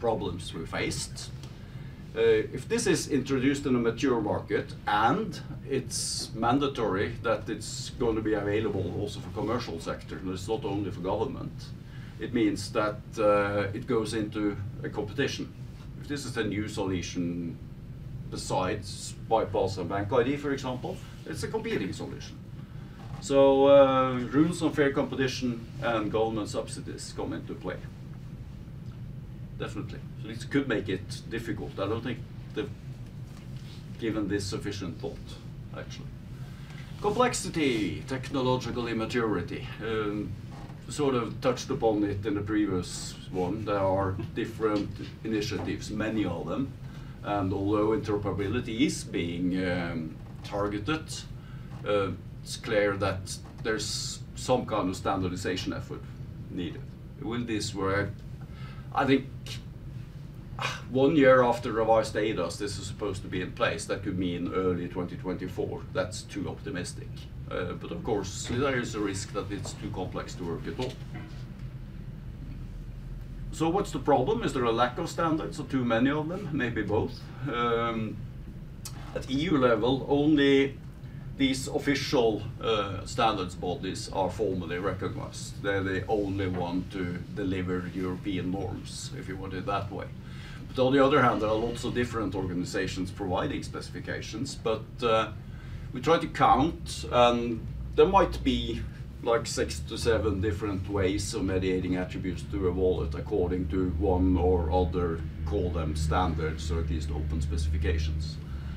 problems we faced. Uh, if this is introduced in a mature market and it's mandatory that it's going to be available also for commercial sector, and it's not only for government, it means that uh, it goes into a competition. This is a new solution besides Buypass and bank ID, for example, it's a competing solution. So uh, rules on fair competition and government subsidies come into play definitely. So this could make it difficult. I don't think they've given this sufficient thought, actually. Complexity, technological immaturity. Um, sort of touched upon it in the previous one. There are different initiatives, many of them. And although interoperability is being um, targeted, uh, it's clear that there's some kind of standardization effort needed. Will this work? I think one year after revised eIDAS, this is supposed to be in place. That could mean early 2024. That's too optimistic. Uh, but of course, there is a risk that it's too complex to work at all. So what's the problem? Is there a lack of standards or too many of them? Maybe both. Um, at EU level, only these official uh, standards bodies are formally recognized. They're the only one to deliver European norms, if you want it that way. But on the other hand, there are lots of different organizations providing specifications, but uh, we try to count, and there might be like six to seven different ways of mediating attributes to a wallet according to one or other, call them standards or at least open specifications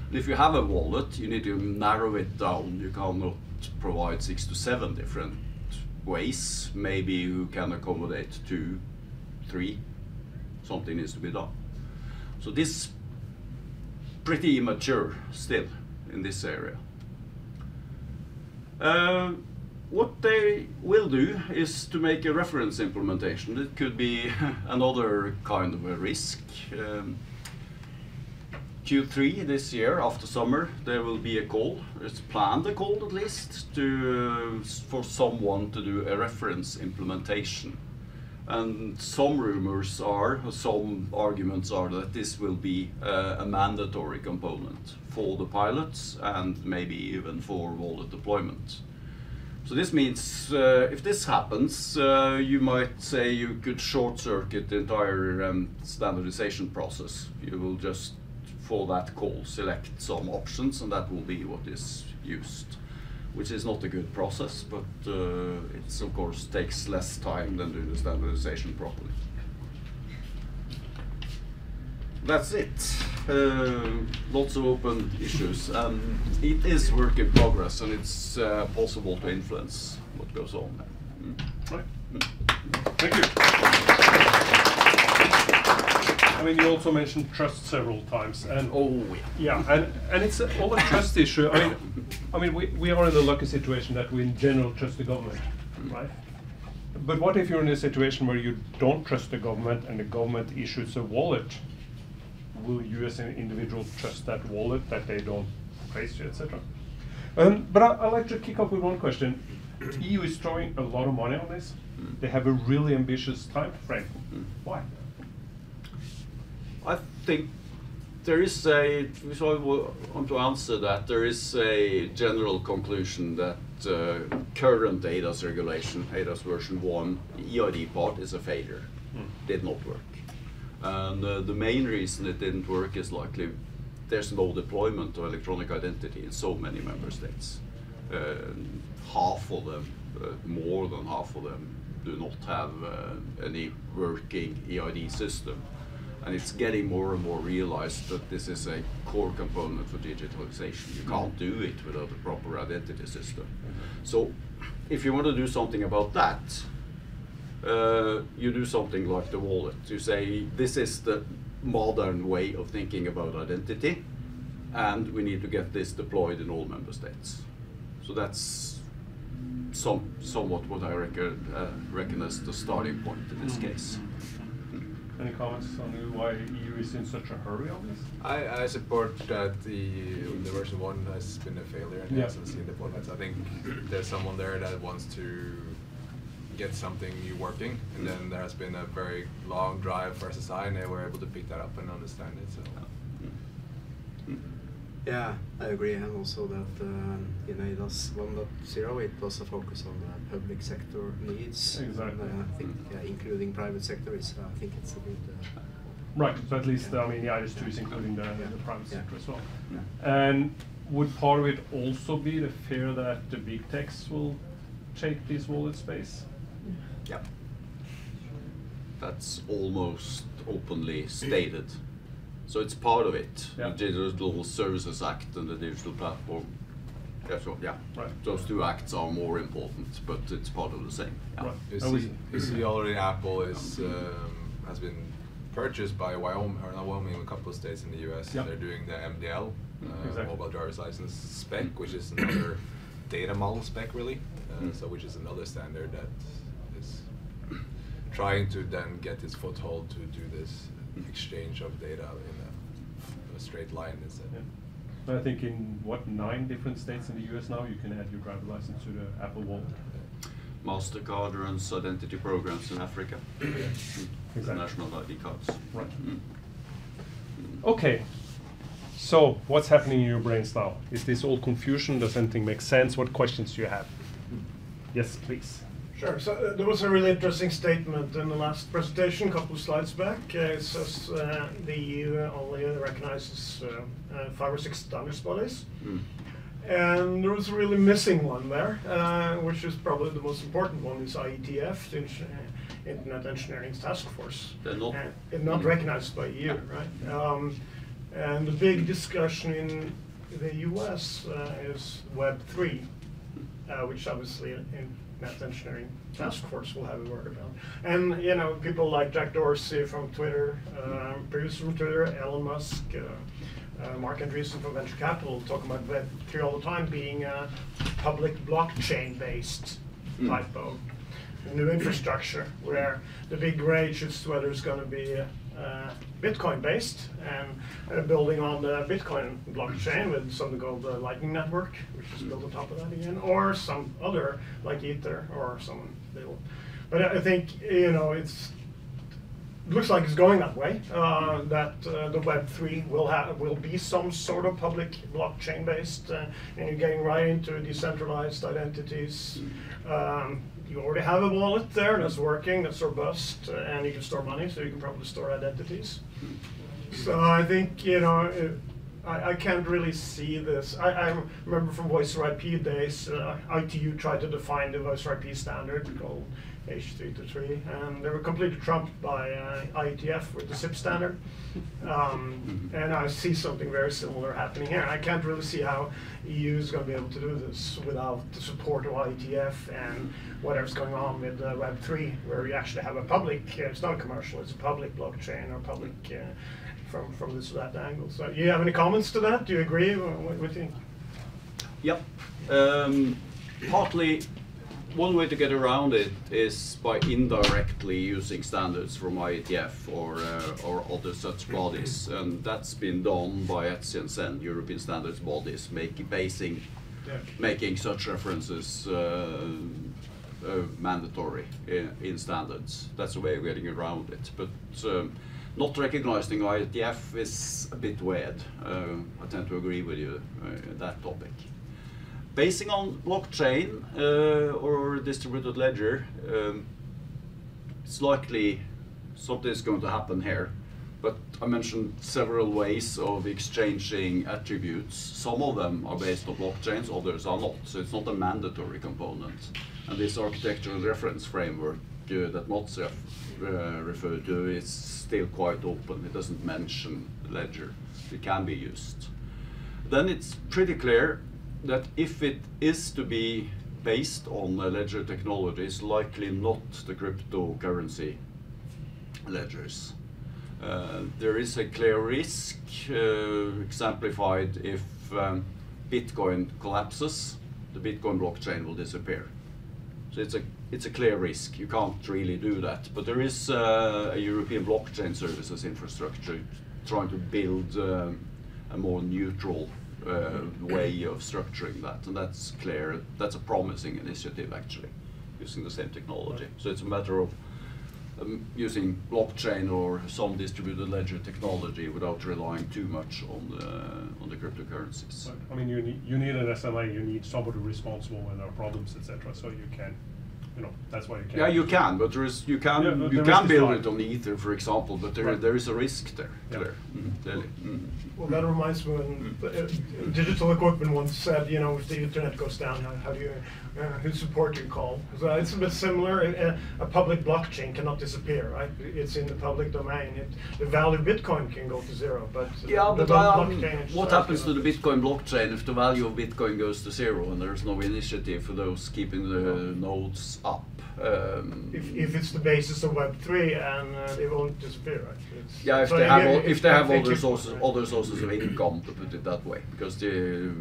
And if you have a wallet, you need to narrow it down. You cannot provide six to seven different ways. Maybe you can accommodate two, three. Something needs to be done. So this pretty immature still in this area. Uh, what they will do is to make a reference implementation. It could be another kind of a risk. Um, Q3 this year, after summer, there will be a call. It's planned a call at least to uh, for someone to do a reference implementation. And some rumors are, some arguments are that this will be uh, a mandatory component for the pilots and maybe even for wallet deployment. So this means uh, if this happens, uh, you might say you could short circuit the entire um, standardization process. You will just, for that call, select some options and that will be what is used, which is not a good process, but uh, it's of course takes less time than doing the standardization properly. That's it. Uh, lots of open issues, and it is work in progress, and it's uh, possible to influence what goes on. Mm. Right. Thank you. I mean, you also mentioned trust several times, and Oh, yeah, and, and it's all a trust issue. I mean, I mean, we, we are in the lucky situation that we in general trust the government, right? But what if you're in a situation where you don't trust the government and the government issues a wallet? Will you as an individual trust that wallet that they don't praise you, etc.? Um, but I, I'd like to kick off with one question. EU is throwing a lot of money on this. They have a really ambitious time frame. Why? I think there is a, so I want to answer that, there is a general conclusion that uh, current eIDAS regulation, eIDAS version 1, EID part is a failure. Did not work. And uh, the main reason it didn't work is likely there's no deployment of electronic identity in so many member states. Uh, half of them, uh, more than half of them, do not have uh, any working EID system. And it's getting more and more realized that this is a core component for digitalization. You can't do it without a proper identity system. So, if you want to do something about that, uh, you do something like the wallet. You say, this is the modern way of thinking about identity, and we need to get this deployed in all member states. So that's some, somewhat what I reckon, uh, reckon as the starting point in this case. Any comments on why EU is in such a hurry on this? I, I support that the, the version one has been a failure and Yeah. hasn't seen the deployments. I think there's someone there that wants to get something new working, and then there has been a very long drive for SSI, and they were able to pick that up and understand it. So Yeah, I agree, and also that um, in eIDAS 1.0 it was a focus on the public sector needs. Exactly. And, uh, I think uh, including private sector is, uh, I think it's a good. Uh, Right, so at least, I mean, the IS2 is including the, Yeah. the private Yeah. sector as well. Yeah. And would part of it also be the fear that the big techs will take this wallet space? Yeah. That's almost openly stated. So it's part of it. Yeah. The Digital Services Act and the Digital Platform. Yeah, sure. yeah. Right. Those two acts are more important, but it's part of the same. Yeah. Right. you we- see, you see already Apple is um, has been purchased by Wyoming or not Wyoming, a couple of states in the U.S. Yeah. and they're doing the MDL, uh, Exactly. mobile driver's license spec, which is another data model spec really. Uh, Mm. So which is another standard that is trying to then get its foothold to do this exchange of data in a, a straight line instead. Yeah. I think in what nine different states in the US now you can add your driver license to the Apple Wallet. MasterCard runs identity programs in Africa. Exactly. national ID cards. Right. Mm. Okay. So what's happening in your brains now? Is this all confusion? Does anything make sense? What questions do you have? Yes, please. Sure. So uh, there was a really interesting statement in the last presentation, a couple of slides back. Uh, it says uh, the EU only recognizes uh, uh, five or six standards bodies. Mm. And there was a really missing one there, uh, which is probably the most important one, is IETF, the Internet Engineering Task Force. They're not- not Mm. recognized by EU, right? Um, and the big discussion in the US uh, is Web3, uh, which obviously Internet Engineering Task Force will have a word about. And, you know, people like Jack Dorsey from Twitter, um, producer from Twitter, Elon Musk, uh, uh, Marc Andreessen from Venture Capital talking about Web3 all the time being a public blockchain-based Mm. type of new infrastructure where the big rage is whether it's going to be uh, Bitcoin based and uh, building on the Bitcoin blockchain with something called the Lightning Network, which is built on top of that again, or some other like Ether or some little. But I think you know it's looks like it's going that way. Uh, that uh, the Web three will have will be some sort of public blockchain based, uh, and you're getting right into decentralized identities. Um, you already have a wallet there that's working, that's robust, uh, and you can store money, so you can probably store identities. So I think you know. It, I, I can't really see this. I, I remember from voice IP days, uh, ITU tried to define the voice IP standard called H323, and they were completely trumped by uh, IETF with the SIP standard. Um, and I see something very similar happening here. I can't really see how EU is going to be able to do this without the support of IETF and whatever's going on with uh, Web3, where you actually have a public, uh, it's not commercial, it's a public blockchain or public uh, from, from this or that angle. So, do you have any comments to that? Do you agree? What, what do you think? Yep. Um, partly, one way to get around it is by indirectly using standards from IETF or, uh, or other such bodies, and that's been done by ETSI and CEN, European standards bodies, making basing, Yeah. making such references uh, uh, mandatory in, in standards. That's a way of getting around it. But um, not recognizing IETF is a bit weird. Uh, I tend to agree with you uh, on that topic. Basing on blockchain uh, or distributed ledger, um, it's likely something is going to happen here. But I mentioned several ways of exchanging attributes. Some of them are based on blockchains, others are not. So it's not a mandatory component. And this architectural reference framework uh, that Mads uh, referred to is still quite open. It doesn't mention ledger. It can be used. Then it's pretty clear that if it is to be based on a ledger technology, it's likely not the cryptocurrency ledgers. Uh, there is a clear risk uh, exemplified if um, Bitcoin collapses, the Bitcoin blockchain will disappear. So it's a it's a clear risk. You can't really do that. But there is uh, a European blockchain services infrastructure trying to build um, a more neutral uh, way of structuring that, and that's clear. That's a promising initiative actually, using the same technology. So it's a matter of um, using blockchain or some distributed ledger technology without relying too much on the on the cryptocurrencies. But, I mean, you need, you need an SLA, you need somebody responsible when there are problems, etc. So you can, you know, that's why you can. Yeah, you can, but there is you can Yeah, you can build it on Ether, for example, but there Right. there is a risk there. Yeah. Clear, mm, clearly. Mm. Well, that reminds me when uh, Digital Equipment once said, you know, if the internet goes down, how, how do you, uh, who support you call? So it's a bit similar. A, a public blockchain cannot disappear, right? It's in the public domain. It, the value of Bitcoin can go to zero, but Yeah, the but um, blockchain what happens to the. Bitcoin blockchain if the value of Bitcoin goes to zero and there's no initiative for those keeping the nodes up? Um, If, if it's the basis of Web three and uh, they won't disappear, right? It's- yeah, if they have all, if they have other it- sources, other sources of income, to put it that way, because the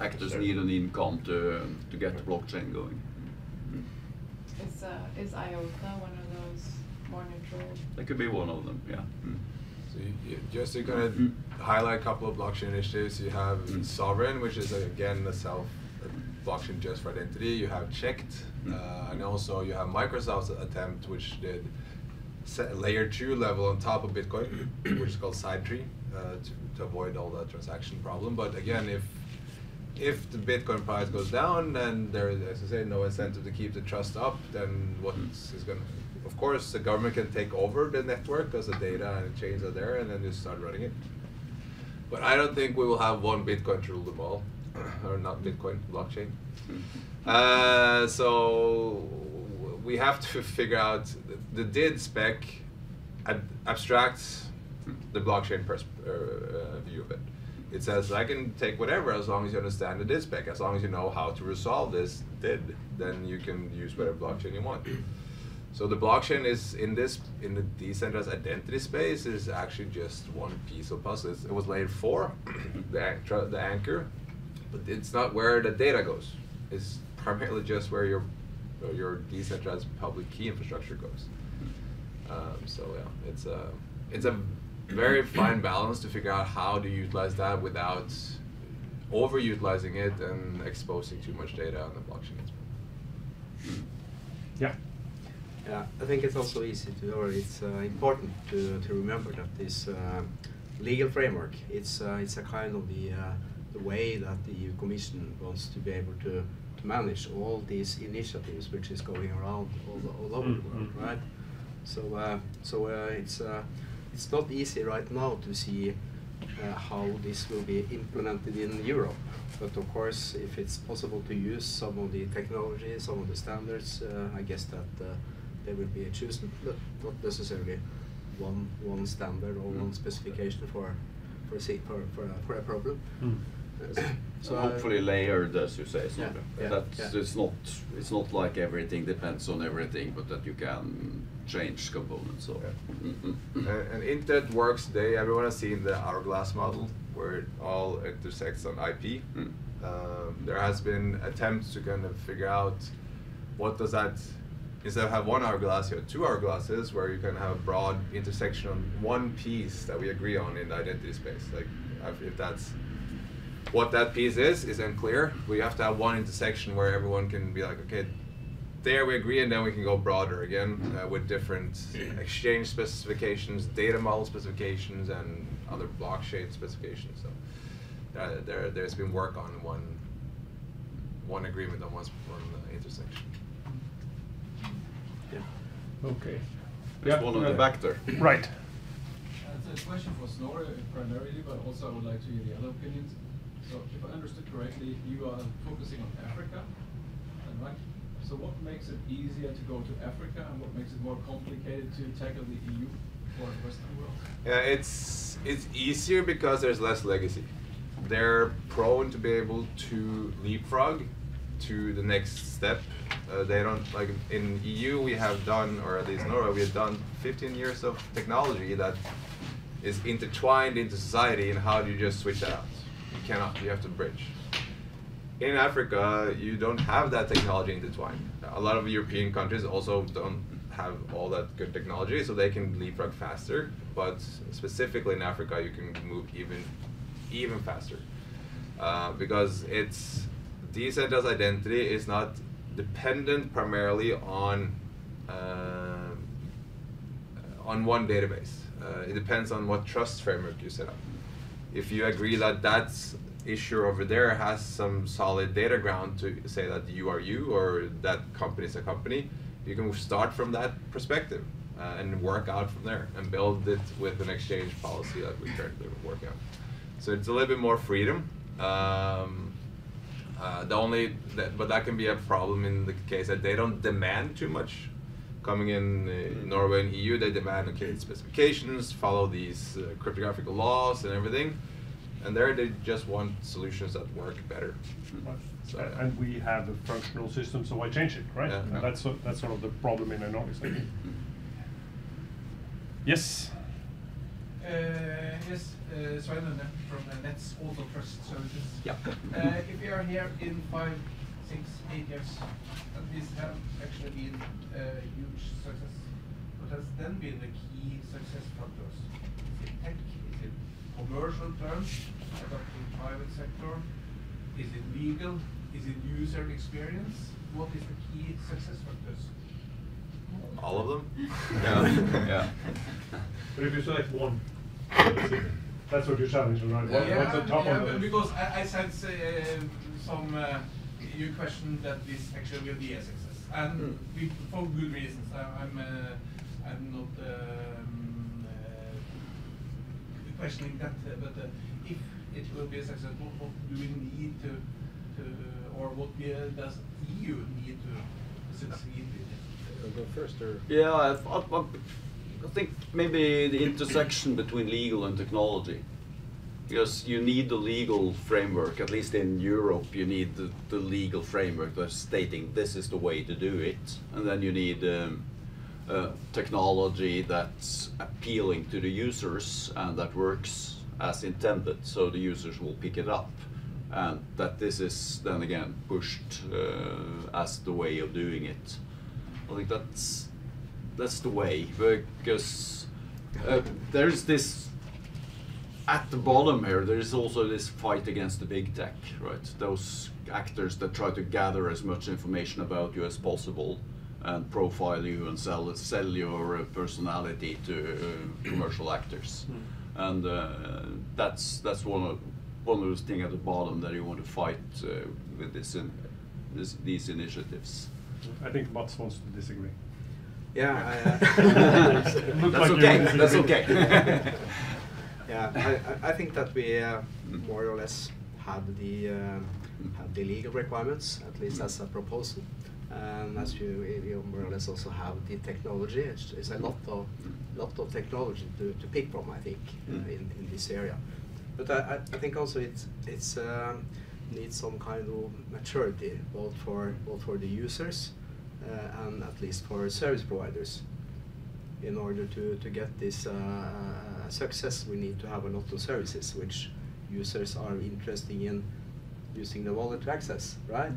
actors Sure. need an income to to get the blockchain going. Is, uh, is IOTA one of those more neutral? That could be one of them. Yeah. Mm. So you, you, just to kind of Mm. highlight a couple of blockchain initiatives, you have Mm. Sovrin, which is again a self blockchain just for identity. You have cheqd. Uh, and also you have Microsoft's attempt, which did set layer two level on top of Bitcoin, which is called Sidetree, uh, to, to avoid all that transaction problem. But again, if if the Bitcoin price goes down, then there is, as I say, no incentive to keep the trust up. Then what is going to, of course, the government can take over the network because the data and the chains are there, and then just start running it. But I don't think we will have one Bitcoin to rule them all, or not Bitcoin, blockchain. Uh, so we have to figure out the DID spec ad- abstracts the blockchain pers- uh, uh, view of it. It says I can take whatever as long as you understand the DID spec, as long as you know how to resolve this DID, then you can use whatever blockchain you want. So the blockchain is in this in the decentralized identity space is actually just one piece of puzzle. It was layer four, the the anchor, but it's not where the data goes. It's primarily just where your your decentralized public key infrastructure goes. Um, so yeah, it's a it's a very fine balance to figure out how to utilize that without overutilizing it and exposing too much data on the blockchain. Yeah. Yeah, I think it's also easy to, or it's uh, important to, to remember that this uh, legal framework, it's uh, it's a kind of the uh, the way that the EU Commission wants to be able to, to manage all these initiatives which is going around all, all over the world, Mhm. right? So uh, so uh, it's uh, it's not easy right now to see uh, how this will be implemented in Europe. But of course, if it's possible to use some of the technology, some of the standards, uh, I guess that uh, there will be a chosen, but not necessarily one one standard or one specification for for a, for, for, a, for a problem. Mm. Uh, So I- hopefully layered, as you say, Yeah, Sondre. yeah, That's, yeah. it's not, it's not like everything depends on everything, but that you can change components, so. Yeah. Mm, mm. And, and internet works today. Everyone has seen the hourglass model where it all intersects on IP. Mm. Um, there has been attempts to kind of figure out what does that instead of have one hourglass, you have two hourglasses where you can have a broad intersection on one piece that we agree on in the identity space. Like if- if that's what that piece is is unclear. We have to have one intersection where everyone can be like, okay, there we agree, and then we can go broader again uh, with different exchange specifications, data model specifications, and other blockchain specifications. So uh, there, there's been work on one, one agreement on one, s- one uh, intersection. yeah. Okay. There's Yeah, one on the uh, back there. Right. It's a question for Snorre primarily, but also I would like to hear the other opinions. So if I understood correctly, you are focusing on Africa, right? So what makes it easier to go to Africa and what makes it more complicated to tackle the EU or the Western world? Yeah, it's it's easier because there's less legacy. They're prone to be able to leapfrog to the next step. Uh, they don't like in EU we have done, or at least Norway, we have done 15 years of technology that is intertwined into society. And how do you just switch that out? Cannot. You have to bridge. In Africa, you don't have that technology intertwined. A lot of European countries also don't have all that good technology, so they can leapfrog faster. But specifically in Africa, you can move even, even faster, uh, because it's decentralized identity is not dependent primarily on uh, on one database. Uh, it depends on what trust framework you set up. If you agree that that issue over there has some solid data ground to say that you are you or that company is a company, you can start from that perspective uh, and work out from there and build it with an exchange policy that we currently work on. So it's a little bit more freedom. Um, uh, the only, that, but that can be a problem in the case that they don't demand too much. Coming in uh, Norway and EU, they demand okay specifications, follow these uh, cryptographic laws and everything, and there they just want solutions that work better. So, Uh, And we have a functional system, so why change it, right? Yeah. And that's, so- that's sort of the problem in a novice. I think. Yes. Uh, Yes, uh, Svein Lunde from Nets Auto Trust Services. Yeah. Uh, If we are here in five, six, eight years, and this have actually been a huge success, what has then been the key success factors? Is it tech? Is it commercial terms, adopting private sector? Is it legal? Is it user experience? What is the key success factors? all of them. Yeah. Yeah. But if you select one, that's what you're challenging, right? What- Yeah, What's the top yeah, on but the? because I, I sense uh, some uh, you question that this actually will be a success, and Mm. we, for good reasons. I, I'm uh, I'm not um, uh, questioning that, uh, but uh, if it will be a success, what, what do we need to, to or what we, uh, does EU need to succeed with? go first or? Yeah, I, I, I I think maybe the intersection between legal and technology. Because you need the legal framework, at least in Europe, you need the, the legal framework that's stating this is the way to do it. And then you need um, uh, technology that's appealing to the users and that works as intended, so the users will pick it up. And that this is then again pushed uh, as the way of doing it. I think that's that's the way because uh, there's this at the bottom here. There is also this fight against the big tech, right? Those actors that try to gather as much information about you as possible and profile you and sell sell your uh, personality to uh, commercial actors, and uh, that's that's one of one of those things at the bottom that you want to fight uh, with this, in, this these initiatives. I think Mads wants to disagree. Yeah, I, uh, That's like you okay. That's okay. yeah, I, I- think that we uh, more or less have the um, have the legal requirements, at least as a proposal. And as you, you more or less also have the technology, it's, it's a lot of lot of technology to, to pick from, I think, uh, Mm. in, in this area. But I, I- I think also it's it's um, needs some kind of maturity, both for both for the users uh, and at least for service providers in order to, to get this uh, uh, success, we need to have a lot of services which users are interested in using the wallet to access, right?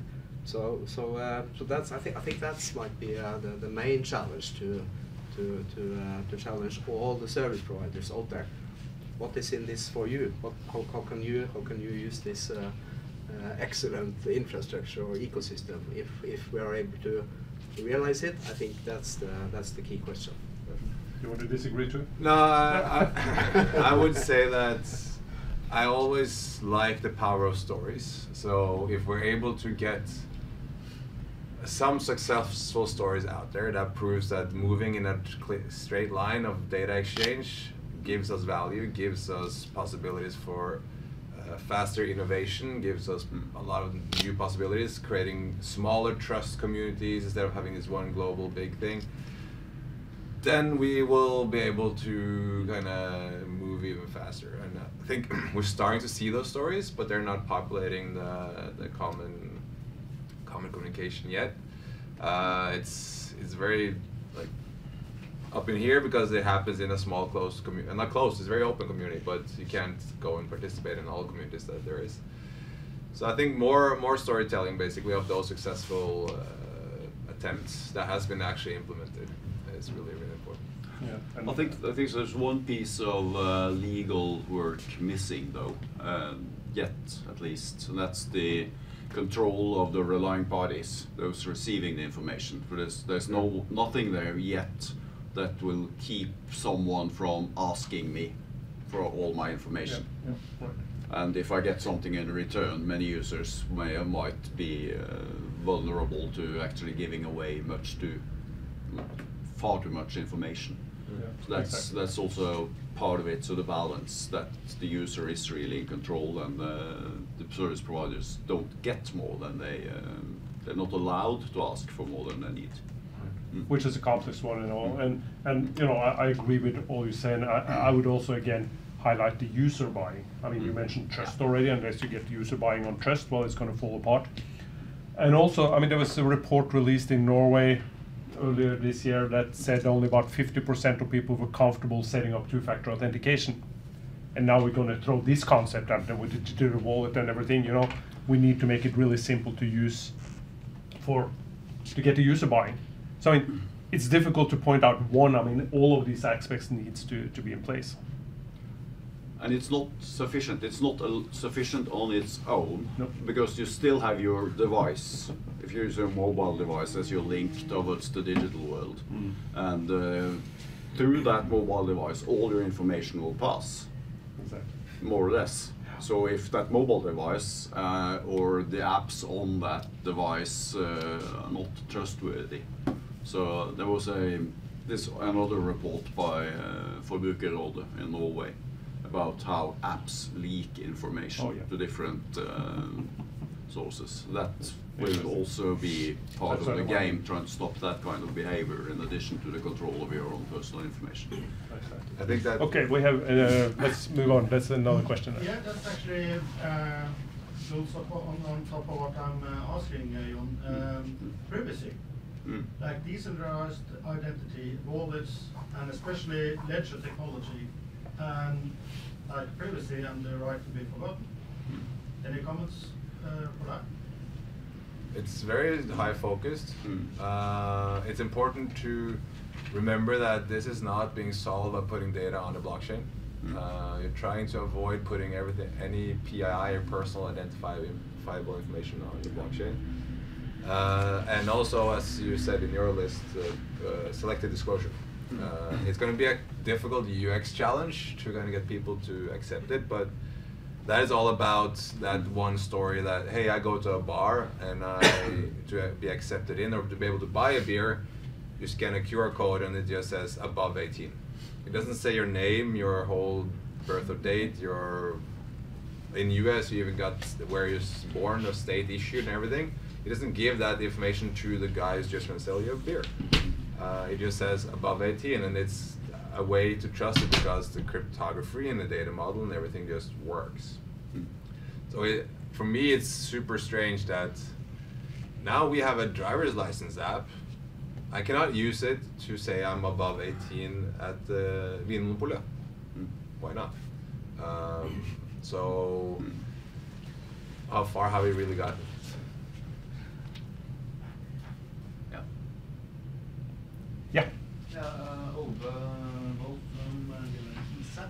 So, so, uh, so that's I think I think that's might be uh, the, the main challenge to to to uh, to challenge all the service providers out there. What is in this for you? What, how, how can you how can you use this uh, excellent infrastructure or ecosystem if if we are able to realize it? I think that's the that's the key question. You want to disagree too? No, I, I, I would say that I always like the power of stories. So if we're able to get some successful stories out there that proves that moving in a straight line of data exchange gives us value, gives us possibilities for uh, faster innovation, gives us a lot of new possibilities, creating smaller trust communities instead of having this one global big thing then we will be able to kind of move even faster. And I think we're starting to see those stories, but they're not populating the, the common common communication yet. Uh, it's it's very like up in here because it happens in a small closed community. Not closed, it's very open community, but you can't go and participate in all communities that there is. So I think more more storytelling basically of those successful uh, attempts that has been actually implemented is really really. Yeah. I think I think there's one piece of uh, legal work missing though, um, yet at least, and that's the control of the relying parties, those receiving the information. But there's there's no nothing there yet that will keep someone from asking me for all my information. yeah, right. And if I get something in return, many users may or might be uh, vulnerable to actually giving away much too, far too much information. So that's exactly. that's also part of it. So the balance that the user is really in control, and uh, the service providers don't get more than they um, they're not allowed to ask for more than they need. Mm. which is a complex one and all. And and you know, I, I agree with all you're saying. I, I would also again highlight the user buying. I mean, you Mm. mentioned trust already. Unless you get user buying on trust, well, it's going to fall apart. And also, I mean, there was a report released in Norway earlier this year that said only about 50% of people were comfortable setting up two-factor authentication. And now we're going to throw this concept out there with the digital wallet and everything. You know, we need to make it really simple to use for to get the user buying. So I mean, it's difficult to point out one. I mean, all of these aspects needs to, to be in place. And it's not sufficient. It's not a, sufficient on its own No. because you still have your device. If you use a mobile device as your link towards the digital world, and uh, through that mobile device, all your information will pass. Exactly. more or less. So if that mobile device uh, or the apps on that device uh, are not trustworthy. So there was a this another report by uh, Forbrukerrådet in Norway about how apps leak information Oh, yeah. to different uh, sources. That will Interesting. also be part That's of the another one. game, trying to stop that kind of behavior in addition to the control of your own personal information. I think that Okay, we have. Uh, let's move on. That's another question. Yeah, that's actually uh, builds up on, on top of what I'm uh, asking, uh, Jon. Um, privacy, Mm. like decentralized identity, wallets, and especially ledger technology, and like privacy and the right to be forgotten. Any comments uh, for that? It's very high focused. Mm. Uh, it's important to remember that this is not being solved by putting data on the blockchain. Mm. Uh, you're trying to avoid putting everything, any PII or personal identifiable information on the blockchain. Uh, and also, as you said in your list, uh, uh, selective disclosure. Uh, it's going to be a difficult UX challenge to kind of get people to accept it, but that is all about that one story that hey, I go to a bar and I to be accepted in or to be able to buy a beer, you scan a QR code and it just says above 18. It doesn't say your name, your whole birth or date, your in US you even got where you're born, the state issued and everything. It doesn't give that information to the guy who's just gonna sell you a beer. Uh, it just says above 18 and it's a way to trust it because the cryptography and the data model and everything just works. So it, for me, it's super strange that now we have a driver's license app. I cannot use it to say I'm above 18 at the Vinmonopolet. Why not? Um, so how far have we really gotten? Yeah. Yeah. Uh, Ove Wolf from uh, the ISA.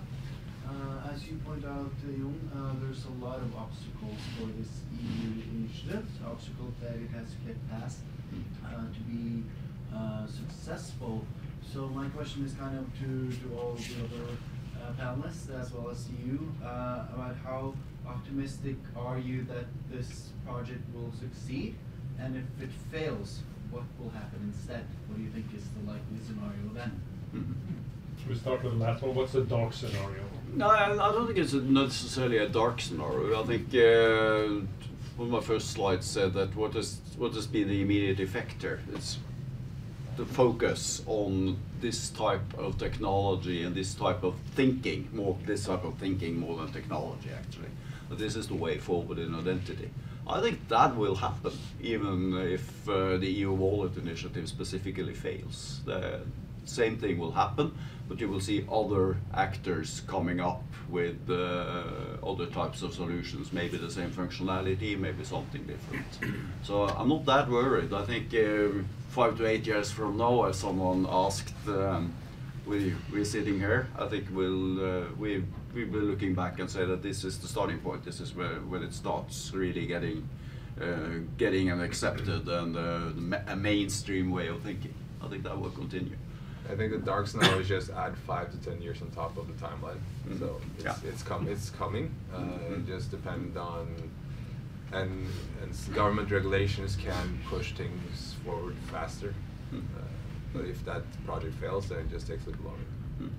Uh, As you point out, uh, Jon, uh, there's a lot of obstacles for this EU initiative, obstacles that it has to get past uh, to be uh, successful. So my question is kind of to, to all the other uh, panelists as well as you uh, about how optimistic are you that this project will succeed? And if it fails, what will happen instead? What do you think is the likely scenario then? Should we start with the last one? What's the dark scenario? No, I, I don't think it's necessarily a dark scenario. I think uh, one of my first slides said that what has what has been the immediate effect here? It's the focus on this type of technology and this type of thinking, more this type of thinking more than technology actually. That this is the way forward in identity. I think that will happen even if uh, the EU wallet initiative specifically fails. The same thing will happen, but you will see other actors coming up with uh, other types of solutions, maybe the same functionality, maybe something different. So I'm not that worried. I think um five to eight years from now, as someone asked, um, we we're sitting here. I think we'll uh, we we'll be looking back and say that this is the starting point. This is where when it starts really getting uh, getting and accepted and uh, a mainstream way of thinking. I think that will continue. I think the dark scenario is just add five to ten years on top of the timeline. Mhm. So it's Yeah. it's com- it's coming. Uh, Mhm. It just depend on and and government regulations can push things forward faster. Mm. Uh, but if that project fails, then it just takes a little longer. Mm.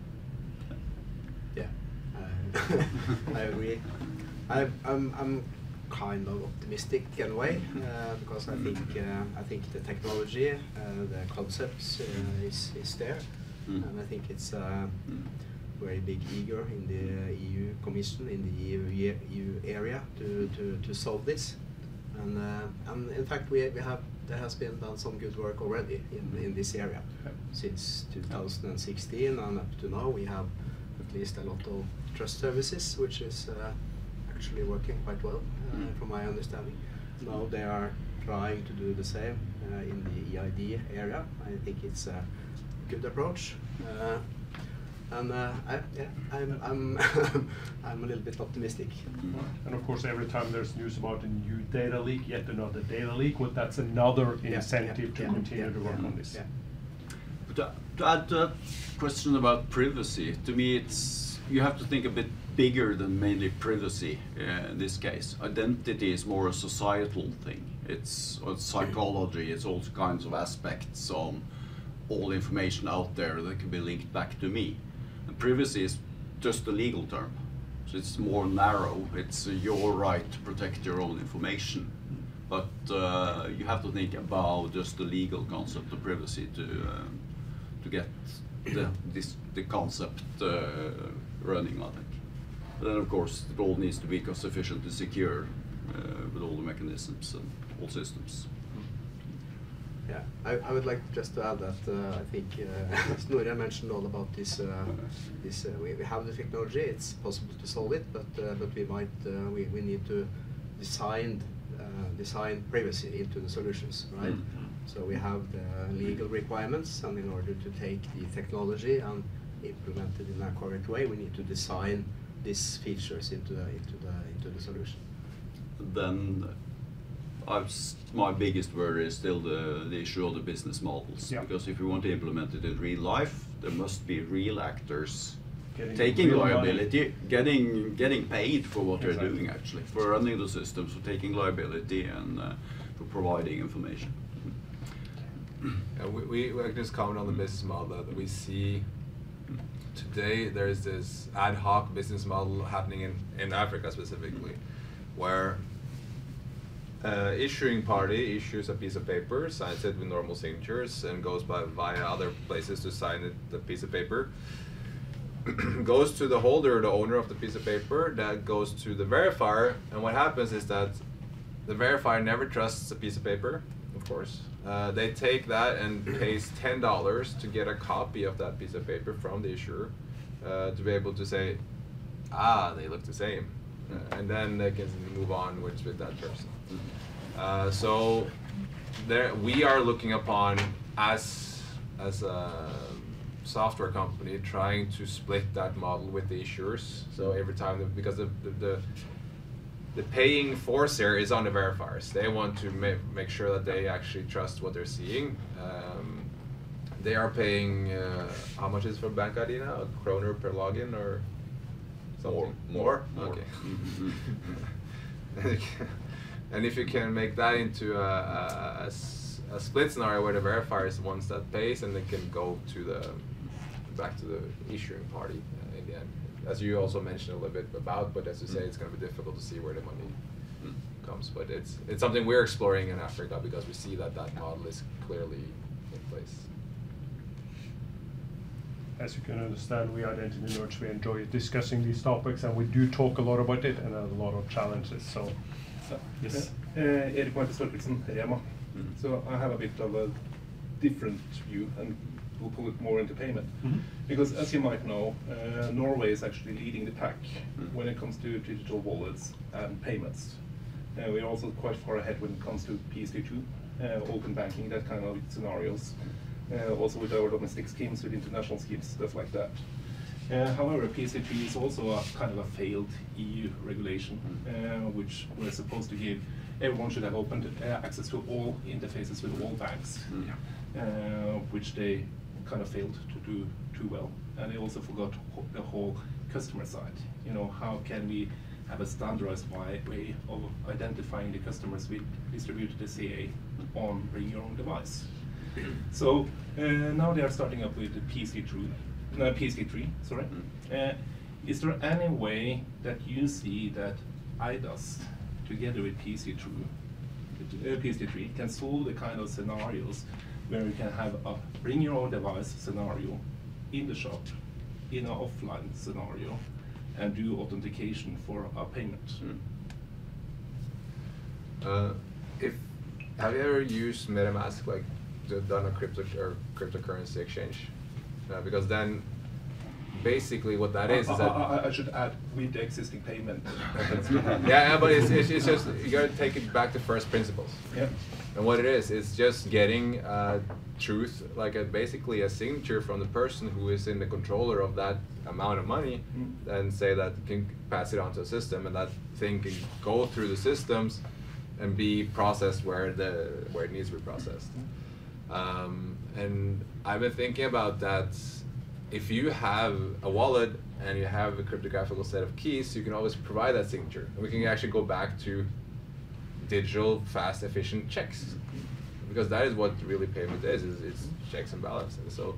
Yeah, I, I agree. I, I'm, I'm kind of optimistic in a way uh, because I think uh, I think the technology, uh, the concepts uh, is is there, Mm. and I think it's uh, Mm. very big eager in the EU Commission in the EU, EU area to, to, to solve this, and uh, and in fact we, we have there has been done some good work already in, in this area Yep. since 2016 and up to now we have at least a lot of trust services which is uh, actually working quite well uh, Mm. from my understanding. Now they are trying to do the same uh, in the EID area. I think it's a good approach. Uh, and uh, I, yeah, I'm, I'm, I'm a little bit optimistic. And of course, every time there's news about a new data leak, yet another data leak, well, that's another Yeah, incentive yeah, to yeah, continue yeah, to work yeah, on this. yeah. But to, to add to that question about privacy, to me it's you have to think a bit bigger than mainly privacy uh, in this case. Identity is more a societal thing. It's, it's psychology. It's all kinds of aspects on all information out there that can be linked back to me. And privacy is just a legal term. So it's more narrow. It's uh, your right to protect your own information. But uh, you have to think about just the legal concept of privacy to um, to get the this the concept uh, running. on it. But then of course it all needs to be cost efficient and secure uh, with all the mechanisms and all systems. Yeah, I, I would like just to add that uh, I think uh, Snorre mentioned all about this. Uh, this uh, we, we have the technology; it's possible to solve it, but uh, but we might uh, we, we need to design uh, design privacy into the solutions, right? Mm. So we have the legal requirements, and in order to take the technology and implement it in a correct way, we need to design these features into the into the into the solution. Then I've, my biggest worry is still the, the issue of the business models. Yeah. Because if we want to implement it in real life, there must be real actors Getting taking real money. liability, getting getting paid for what they're Exactly. doing actually, for running the systems, for taking liability, and uh, for providing information. And we, we, we can just comment on the business model that we see today. There's this ad hoc business model happening in, in Africa specifically, where uh, issuing party issues a piece of paper, signs it with normal signatures, and goes by via other places to sign it, the piece of paper. goes to the holder, the owner of the piece of paper. That goes to the verifier, and what happens is that the verifier never trusts a piece of paper, of course. Uh, they take that and pays ten dollars to get a copy of that piece of paper from the issuer uh, to be able to say, ah, they look the same, uh, and then they can move on with, with that person. Uh, so there, we are looking upon as as a software company trying to split that model with the issuers. So every time, the, because the, the, the the paying force here is on the verifiers. They want to ma- make sure that they actually trust what they're seeing. Um, they are paying uh, how much is for bank ID now? A kroner per login or something? More, More. more. Okay. Mhm. and if you can make that into a a split scenario where the verifier is the ones that pays, and they can go to the back to the issuing party uh, in the end. As you also mentioned a little bit about, but as you say, it's going to be difficult to see where the money Mm. comes. But it's it's something we're exploring in Africa because we see that that model is clearly in place. As you can understand, we are Identity Nerds, we enjoy discussing these topics and we do talk a lot about it and a lot of challenges, so. So, Yes. uh, Erik Martin Storkelsen, Rema. Mhm. So I have a bit of a different view and we'll pull it more into payment. Mhm. Because as you might know, uh, Norway is actually leading the pack Mhm. when it comes to digital wallets and payments. Uh, we're also quite far ahead when it comes to PSD2, uh, open banking, that kind of scenarios. Uh, also with our domestic schemes, with international schemes, stuff like that. Uh, however, PSD3 is also a kind of a failed EU regulation, uh, which we're supposed to give. Everyone should have open uh, access to all interfaces with all banks, Mm. uh, which they kind of failed to do too well. And they also forgot the whole customer side. You know, how can we have a standardized way, of identifying the customers we distributed the CA on bring your own device? So uh, now they are starting up with the PC3, no, PC3, sorry. Uh, is there any way that you see that eIDAS, together with PC3, uh, PC3, can solve the kind of scenarios where you can have a bring your own device scenario in the shop, in an offline scenario, and do authentication for a payment? Mm. Uh, if have you ever used MetaMask like to, done a crypto or cryptocurrency exchange? Uh, because then basically what that is I, is that I, I- should add with the existing payment. yeah, yeah, but it's, it's, it's just you gotta take it back to first principles. Yeah. And what it is, it's just getting uh, truth, like a, basically a signature from the person who is in the controller of that amount of money, Mm. and say that can pass it on to a system, and that thing can go through the systems and be processed where the where it needs to be processed. Um, and I've been thinking about that. If you have a wallet and you have a cryptographical set of keys, you can always provide that signature, and we can actually go back to digital, fast, efficient checks, because that is what really payment is. is it's checks and balances. So,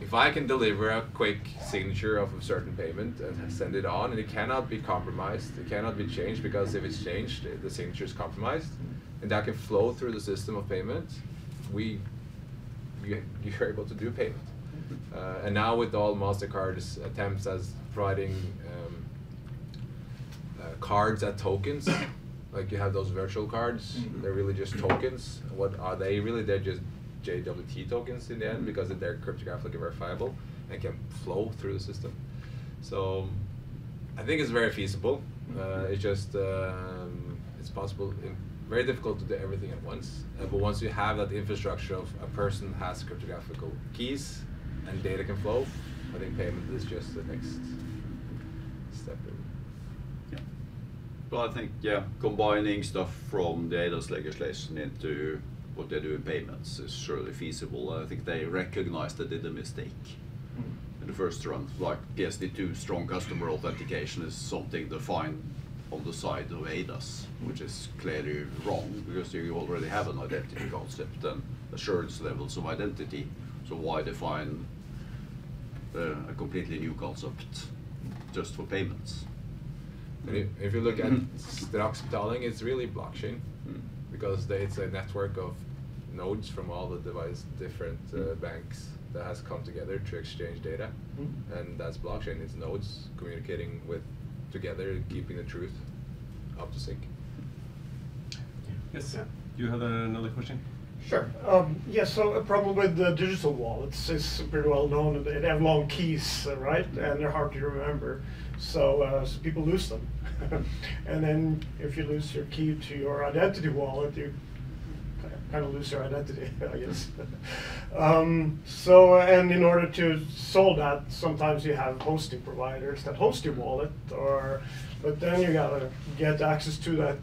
if I can deliver a quick signature of a certain payment and send it on, and it cannot be compromised, it cannot be changed because if it's changed, the signature is compromised, and that can flow through the system of payment, we you, you're able to do payment. Uh, and now with all Mastercard's attempts as providing um, uh, cards at tokens, like you have those virtual cards, Mhm. they're really just tokens. What are they really? They're just JWT tokens in the end because they're cryptographically verifiable and can flow through the system. So I think it's very feasible. Uh, it's just um, it's possible. Very difficult to do everything at once. Uh, but once you have that infrastructure of a person has cryptographical keys and data can flow, I think payment is just the next step. But I think, yeah, combining stuff from the eIDAS legislation into what they do in payments is surely feasible. I think they recognize they did a mistake in the first run. Like PSD2 strong customer authentication is something defined on the side of eIDAS, which is clearly wrong because you already have an identity concept and assurance levels of identity. So why define uh, a completely new concept just for payments? And if, if you look at Mhm. Straksbetaling, it's really blockchain Mm. because they, it's a network of nodes from all the device different uh, Mm. banks that has come together to exchange data, and that's blockchain. It's nodes communicating with together, keeping the truth up to sync. Yes. Yeah. You had another question? Sure. Um, yeah, so a problem with the digital wallets is pretty well known. They have long keys, uh, right? And they're hard to remember. So, uh, so people lose them. and then if you lose your key to your identity wallet, you kind of lose your identity, I guess. um, so, and in order to solve that, sometimes you have hosting providers that host your wallet, or but then you gotta get access to that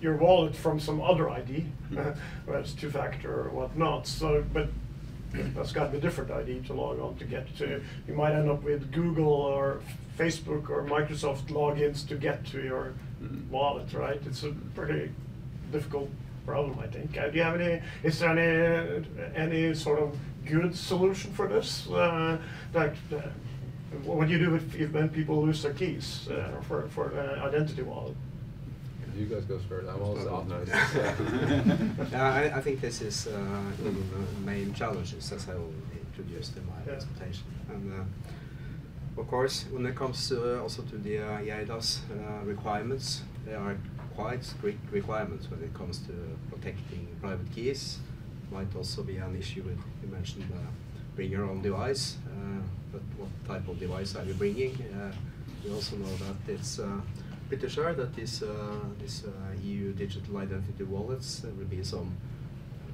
your wallet from some other ID, whether it's two-factor or whatnot. So, but that's got to be a different ID to log on to get to. You might end up with Google or Facebook or Microsoft logins to get to your Mhm. wallet, right? It's a pretty difficult problem, I think. Uh, do you have any? Is there any any sort of good solution for this? Uh, like, uh, what do you do if, if when people lose their keys uh, for for an identity wallet? You guys go first. I'm also optimist. nice. Yeah, I, I think this is uh, one of the main challenges as I already introduced in my Yeah. presentation. And uh, of course, when it comes to uh, also to the uh, eIDAS uh, requirements, there are quite strict requirements when it comes to protecting private keys. Might also be an issue with you mentioned uh, bring your own device, uh, but what type of device are you bringing? Uh, we also know that it's uh, pretty sure that this uh, this uh, EU digital identity wallets there will be some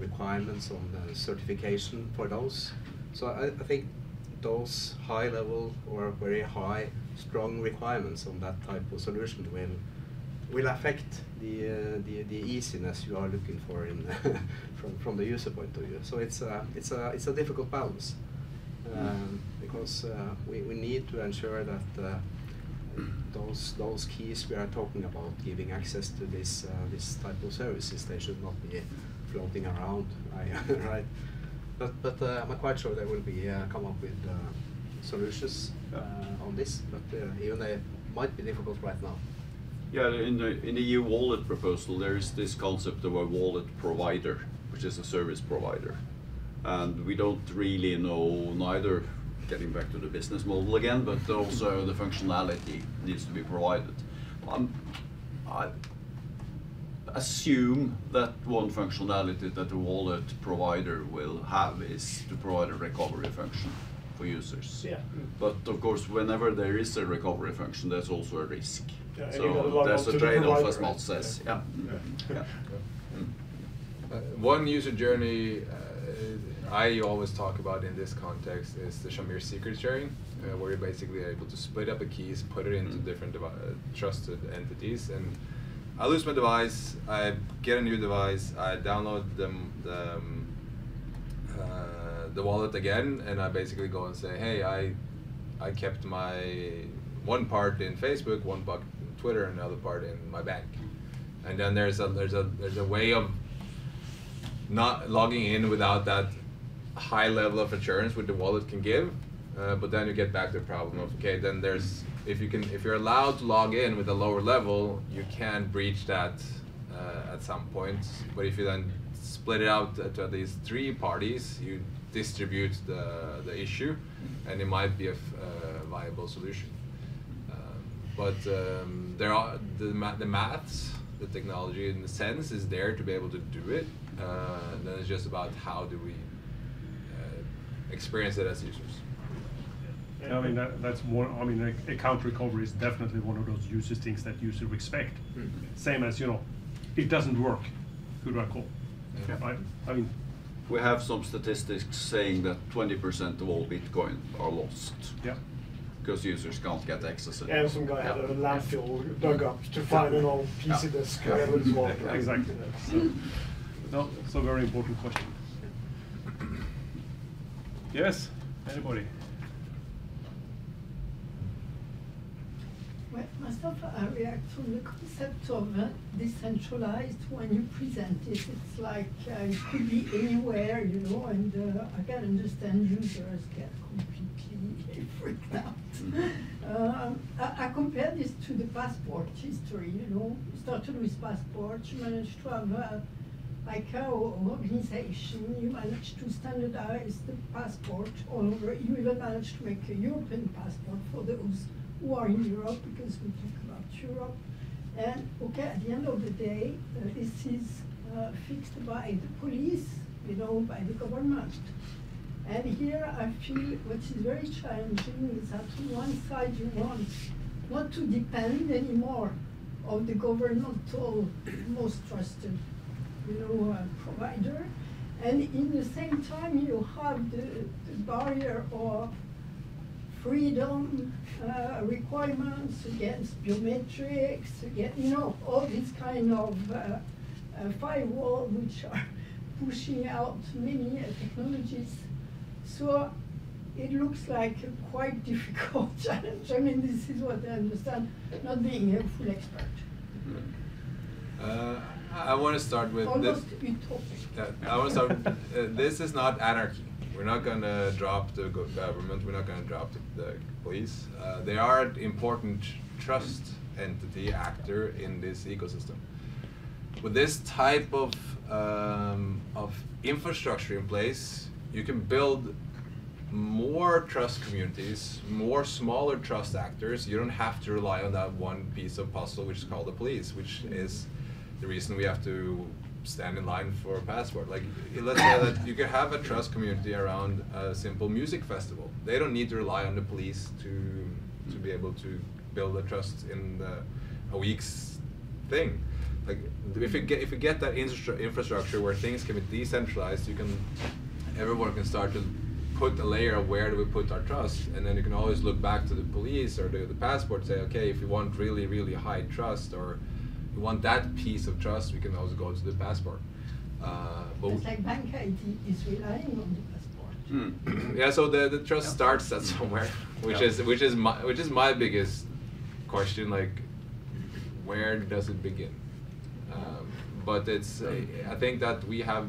requirements on the certification for those. So I, I think those high level or very high strong requirements on that type of solution will will affect the uh, the, the easiness you are looking for in from from the user point of view. So it's a it's a it's a difficult balance um, because uh, we, we need to ensure that uh, those those keys we are talking about giving access to this uh, this type of services they should not be floating around right? But but uh, I'm quite sure they will be uh, come up with uh, solutions uh, on this but uh, even they might be difficult right now. Yeah, in the, in the EU wallet proposal, there is this concept of a wallet provider, which is a service provider. And we don't really know neither, getting back to the business model again, but also the functionality needs to be provided. Um, I assume that one functionality that the wallet provider will have is to provide a recovery function for users. Yeah. But of course, whenever there is a recovery function, there's also a risk. Yeah, and you gotta So there's a trade-off, provider, as Mads right? says, Yeah. yeah. Yeah. Yeah. Mm. Uh, one user journey uh, I always talk about in this context is the Shamir secret sharing, uh, where you're basically able to split up the keys, put it into Mm. different devi- uh, trusted entities, and I lose my device, I get a new device, I download the the, um, uh, the wallet again, and I basically go and say, hey, I I kept my one part in Facebook, one part in Twitter, and another part in my bank, and then there's a there's a there's a way of not logging in without that high level of assurance which the wallet can give. Uh, but then you get back to the problem of okay, then there's if you can if you're allowed to log in with a lower level, you can breach that uh, at some point. But if you then split it out to at least three parties, you distribute the the issue, and it might be a uh, viable solution. Um, but um, there are the ma- the maths, the technology in the sense is there to be able to do it. Uh, and then it's just about how do we experience it as users. I mean, that, that's one, I mean, account recovery is definitely one of those user things that users expect. Mhm. Same as, you know, it doesn't work, who do I call? Yeah. Right? I mean, We have some statistics saying that twenty percent of all Bitcoin are lost. yeah, because users can't get access. And some guy had a landfill dug up to find an old PC Yeah. disk, whatever it was. Exactly. So, no, it's a very important question. Yes, anybody? Well, myself, I react from the concept of uh, decentralized when you present it. It's like uh, it could be anywhere, you know, and uh, I can understand users get completely freaked out. Um, I, I compare this to the passport history, you know. Started with passport, you managed to have a organization, you managed to standardize the passport all over. You even managed to make a European passport for those who are in Europe, because we talk about Europe. And okay, at the end of the day, uh, this is uh, fixed by the police, you know, by the government. And here I feel what is very challenging is that on one side you want not to depend anymore on the governmental most trusted you know, uh, provider. And in the same time, you have the, the barrier of freedom uh, requirements against biometrics, against, you know, all these kind of uh, uh, firewall which are pushing out many uh, technologies. So it looks like a quite difficult challenge. I mean, this is what I understand, not being a full expert. Uh, I want to start with Almost this. I want to start. With, uh, this is not anarchy. We're not going to drop the government. We're not going to drop the, the police. Uh, they are an important trust entity actor in this ecosystem. With this type of um, of infrastructure in place, you can build more trust communities, more smaller trust actors. You don't have to rely on that one piece of puzzle, which is called the police, which is the reason we have to stand in line for a passport. Like, let's say that you could have a trust community around a simple music festival. They don't need to rely on the police to to be able to build a trust in the, a week's thing. Like, if you get if you get that infra- infrastructure where things can be decentralized, you can everyone can start to put a layer of where do we put our trust, and then you can always look back to the police or the, the passport, say, okay, if you want really really high trust or you want that piece of trust, we can always go to the passport. Uh, but It's like bank ID is relying on the passport. Hmm. yeah, so the, the trust starts at somewhere, which Yeah. is which is my which is my biggest question. Like, where does it begin? Um, but it's uh, I think that we have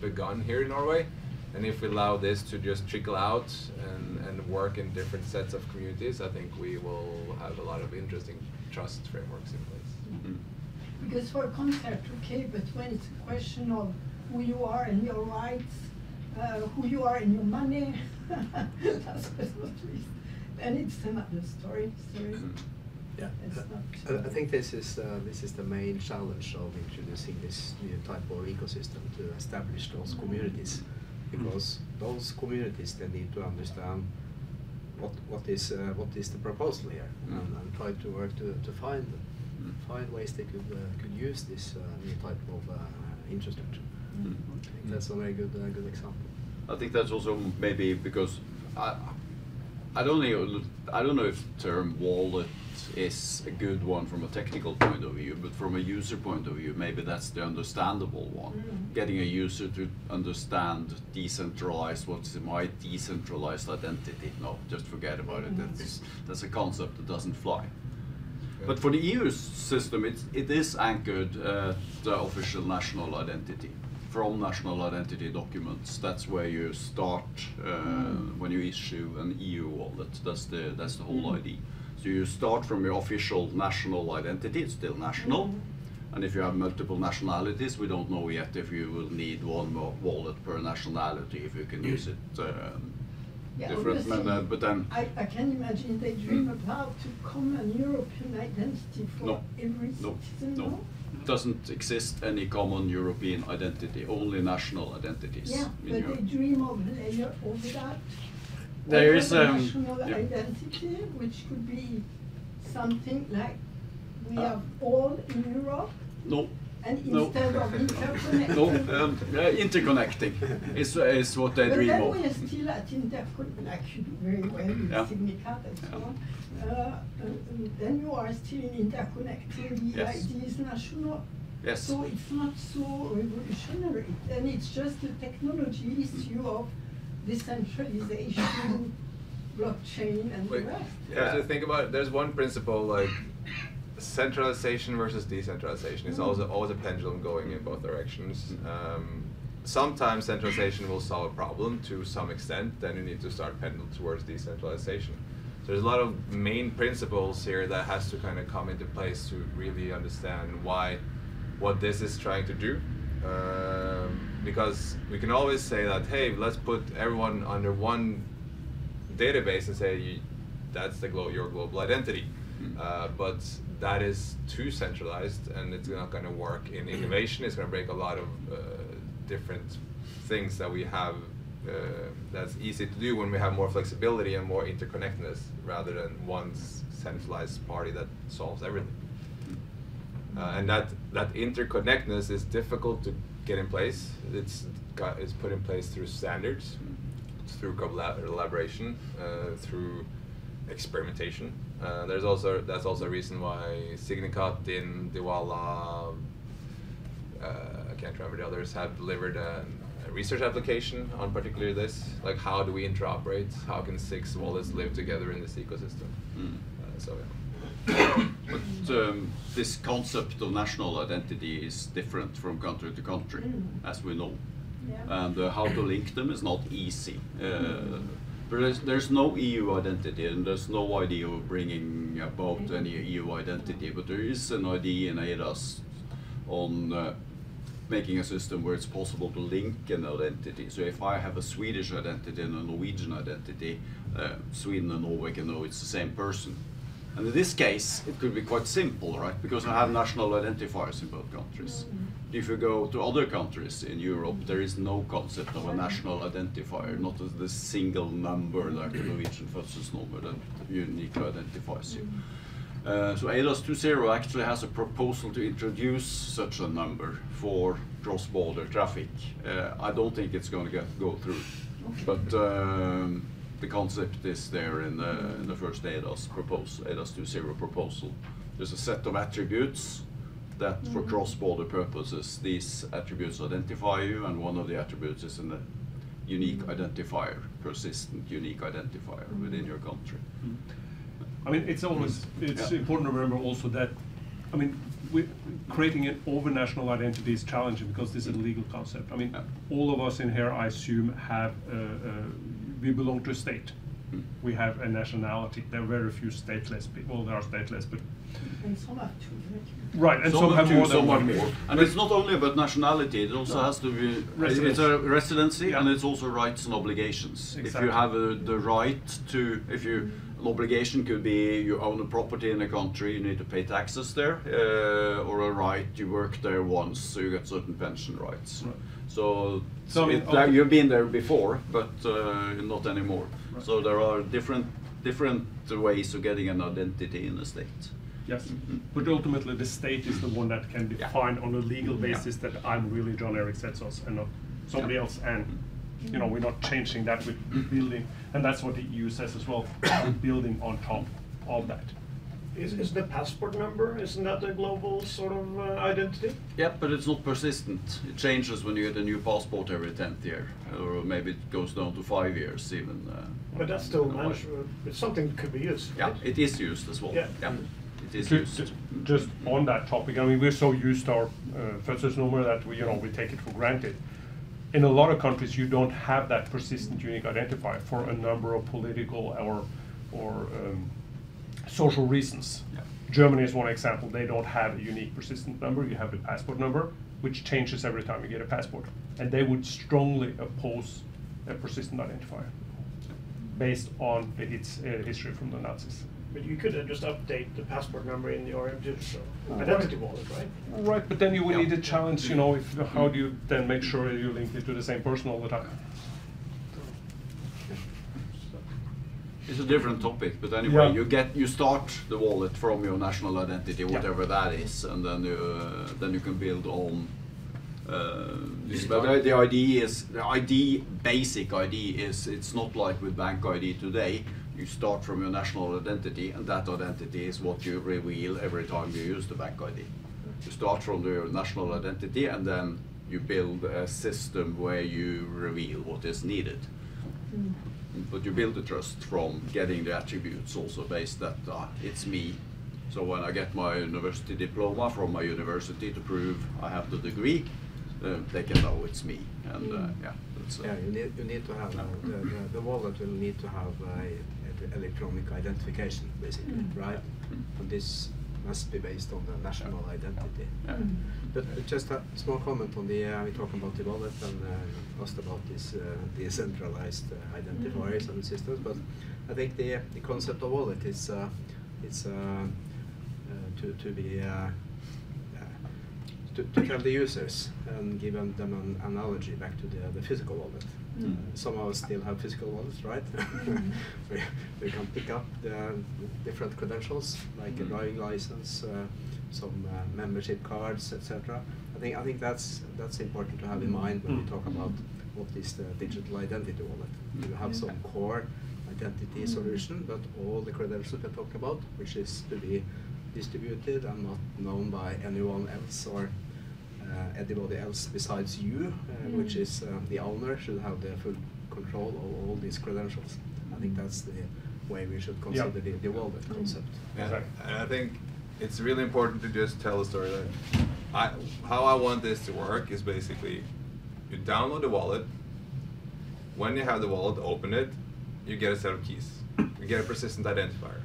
begun here in Norway, and if we allow this to just trickle out and, and work in different sets of communities, I think we will have a lot of interesting trust frameworks in place. Because for a concert, okay, but when it's a question of who you are and your rights, uh, who you are and your money, that's but not least, then it's another story. Sorry. Yeah, It's I- I, I think this is uh, this is the main challenge of introducing this new type of ecosystem to establish those communities, because those communities they need to understand what what is uh, what is the proposal here, and, Mm. and try to work to, to find Mm. Find ways they could uh, could use this uh, new type of uh, infrastructure. Mm. I think that's a very good uh, good example. I think that's also maybe because I, I don't know. I don't know if the term wallet is a good one from a technical point of view, but from a user point of view, maybe that's the understandable one. Mm. Getting a user to understand decentralized. What's my decentralized identity? No, just forget about it. Mm. That's that's a concept that doesn't fly. But for the EU system, it's, it is anchored uh, the official national identity. From national identity documents, that's where you start uh, when you issue an EU wallet. That's the that's the whole Mm. idea. So you start from your official national identity. It's still national. Mm. And if you have multiple nationalities, we don't know yet if you will need one more wallet per nationality. If you can use it um, Yeah, different, obviously, uh, but then I, I can imagine they dream about a common European identity for No. every No, citizen, no. no? Doesn't exist any common European identity, only national identities. Yeah, in but they dream of a layer over that. There over is, um, national yeah. identity, which could be something like we Uh. have all in Europe. No, And No. instead of interconnecting. No, um, uh, interconnecting is, is what they but dream then of. we are still at intercon, like very well with Yeah. Signicat and so Yeah. on. Uh, uh, then you are still interconnecting the Yes. IDs national. Yes. So it's not so revolutionary, and it's just the technology issue of decentralization, blockchain, and the Wait, rest. yeah. So think about it. There's one principle like centralization versus decentralization. is Mm. always a, always a pendulum going in both directions. Um, sometimes centralization will solve a problem to some extent. Then you need to start pendulum towards decentralization. So there's a lot of main principles here that has to kind of come into place to really understand why what this is trying to do. Um, because we can always say that hey, let's put everyone under one database and say you, that's the glo- your global identity. Uh, but that is too centralized and it's not going to work in innovation. It's going to break a lot of uh, different things that we have uh, that's easy to do when we have more flexibility and more interconnectedness rather than one centralized party that solves everything. Uh, and that, that interconnectedness is difficult to get in place. It's, got, it's put in place through standards, through collaboration, uh, through experimentation. Uh, there's also that's also a reason why Signicat in Diwala, uh, I can't remember the others, have delivered a, a research application on particularly this, like how do we interoperate? How can six wallets live together in this ecosystem? Mm. Uh, so yeah. But um, this concept of national identity is different from country to country, Mm. as we know. Yeah. And uh, how to link them is not easy. Uh, but there's, there's no EU identity, and there's no idea of bringing about any EU identity. But there is an idea in eIDAS on uh, making a system where it's possible to link an identity. So if I have a Swedish identity and a Norwegian identity, uh, Sweden and Norway can know it's the same person. And in this case, it could be quite simple, right? Because I have national identifiers in both countries. If you go to other countries in Europe, there is no concept of a national identifier, not as the single number like the Norwegian number that uniquely identifies you. Uh, so eIDAS 2.0 actually has a proposal to introduce such a number for cross-border traffic. Uh, I don't think it's going to get, go through, but um, the concept is there in the, in the first eIDAS proposal, eIDAS 2.0 proposal. There's a set of attributes that for cross-border purposes, these attributes identify you, and one of the attributes is a unique identifier, persistent unique identifier within your country. I mean, it's always, it's Yeah. important to remember also that, I mean, we, creating an over-national identity is challenging because this is a legal concept. I mean, Yeah. all of us in here, I assume, have, uh, uh, we belong to a state. Mm. We have a nationality. There are very few stateless people, well, there are stateless, but, And some have two, right? right, and some Some have two, more than some one. more. And it's not only about nationality, it also No. has to be, it's a residency Yeah. and it's also rights and obligations. If you have a, the right to, if you, an obligation could be you own a property in a country, you need to pay taxes there, uh, or a right, you work there once, so you get certain pension rights. Right. So, So, I mean, it- like, you've been there before, but uh, not anymore. Right. So there are different, different ways of getting an identity in the state. Yes, Mhm. but ultimately the state is the one that can Yeah. define on a legal Yeah. basis that I'm really John Erik Setsaas and not somebody Yeah. else. And, you know, we're not changing that with building, and that's what the EU says as well, building on top of that. Is, is the passport number, isn't that a global sort of uh, identity? Yeah, but it's not persistent. It changes when you get a new passport every tenth year, or maybe it goes down to five years even. Uh, But that's still in a while. manageable, it's something that could be used, Yeah, right? it is used as well. Yeah. it is Ju- used. Just on that topic, I mean, we're so used to our uh, number that we, you know, we take it for granted. In a lot of countries, you don't have that persistent unique identifier for a number of political or, or um, social reasons. Yeah. Germany is one example. They don't have a unique persistent number. You have the passport number, which changes every time you get a passport. And they would strongly oppose a persistent identifier based on the hits, uh, history from the Nazis. But you could uh, just update the passport number in your digital Right. identity wallet, right? Right, but then you will Yeah. need a challenge, you know, if, how do you then make sure you link it to the same person all the time? It's a different topic, but anyway, Yeah. you get you start the wallet from your national identity, Yeah. whatever that is, and then you uh, then you can build on. Uh, this, but the, the ID is the ID basic ID is it's not like with bank ID today. You start from your national identity, and that identity is what you reveal every time you use the bank ID. You start from your national identity, and then you build a system where you reveal what is needed. But you build the trust from getting the attributes also based that uh, it's me. So when I get my university diploma from my university to prove I have the degree, uh, they can know it's me. And uh, yeah, that's, uh, Yeah, you need, you need to have, uh, the, the, the wallet will need to have a, a electronic identification, basically, Mm. right? And this must be based on the national identity. Yeah. Mm. But just a small comment on the, uh, we talk about the wallet and uh, asked about this uh, decentralized uh, identifiers and systems, but I think the, the concept of wallet is, uh, it's uh, uh, to, to be, uh, uh, to, to tell the users and give them them an analogy back to the, the physical wallet. Mm. Some of us still have physical wallets, right? Mm. we, we can pick up the different credentials like a Mm. driving license, uh, some uh, membership cards, etc. I think I think that's that's important to have in mind when we Mm. talk about what is the digital identity wallet. You have some core identity Mm. solution, but all the credentials we talk about, which is to be distributed and not known by anyone else or anybody else besides you, uh, which Mm. is uh, the owner, should have the full control of all these credentials. I think that's the way we should Yeah. consider the, the wallet Mm. concept. Yeah, Exactly. and I think it's really important to just tell a story that I, how I want this to work is basically you download the wallet. When you have the wallet, open it, you get a set of keys. You get a persistent identifier.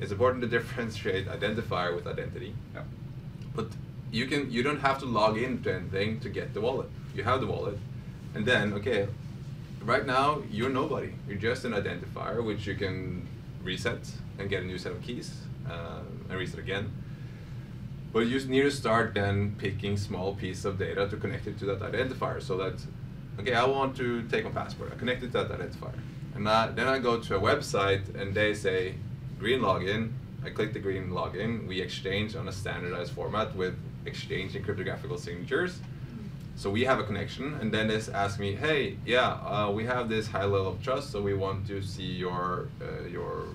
It's important to differentiate identifier with identity. Yeah. But you can you don't have to log in to anything to get the wallet. You have the wallet, and then okay, right now you're nobody. You're just an identifier which you can reset and get a new set of keys uh, and reset again. But you need to start then picking small piece of data to connect it to that identifier so that okay, I want to take my passport. I connect it to that identifier, and I, then I go to a website and they say green login. I click the green login. We exchange on a standardized format with exchanging cryptographical signatures. So we have a connection, and then it's ask me, hey, yeah, uh, we have this high level of trust, so we want to see your uh, your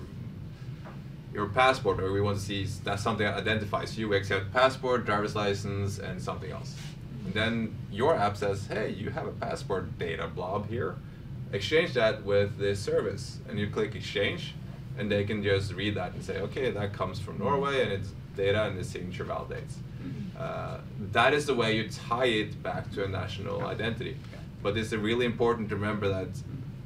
your passport, or we want to see that something that identifies you. We accept passport, driver's license, and something else. And then your app says, hey, you have a passport data blob here. Exchange that with this service, and you click exchange, and they can just read that and say, okay, that comes from Norway, and it's data, and the signature validates. Uh, that is the way you tie it back to a national identity. But it's really important to remember that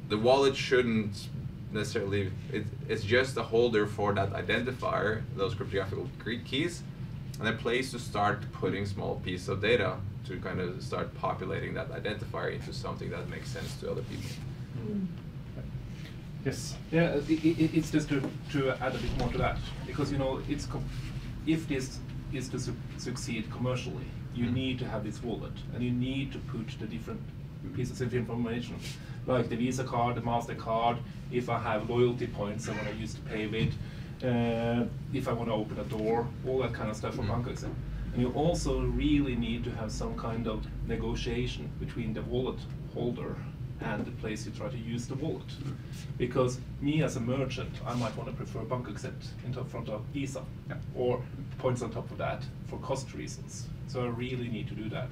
the wallet shouldn't necessarily, it, it's just a holder for that identifier, those cryptographical key- keys, and a place to start putting small pieces of data to kind of start populating that identifier into something that makes sense to other people. Mm. Yes. Yeah, i- i- i- it's just to, to add a bit more to that, because you know, it's com- if this is to su- succeed commercially, you Mm. need to have this wallet, and you need to put the different pieces of information, like the Visa card, the Mastercard. If I have loyalty points I want to use to pay with, uh, if I want to open a door, all that kind of stuff for Mm. BankAxept. And you also really need to have some kind of negotiation between the wallet holder and the place you try to use the wallet. Because me as a merchant, I might want to prefer BankAxept in front of Visa Yeah. or points on top of that for cost reasons. So I really need to do that.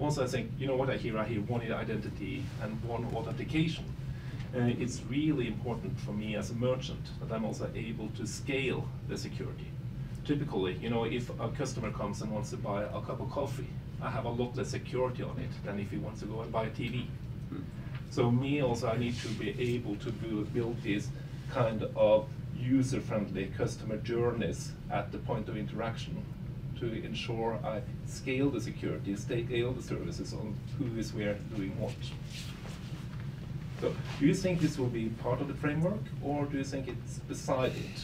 Also, I think, you know what I hear? I hear one identity and one authentication. Uh, it's really important for me as a merchant that I'm also able to scale the security. Typically, you know, if a customer comes and wants to buy a cup of coffee, I have a lot less security on it than if he wants to go and buy a TV. So me also, I need to be able to build, build these kind of user-friendly customer journeys at the point of interaction to ensure I scale the security, scale the services on who is where doing what. So, do you think this will be part of the framework, or do you think it's beside it?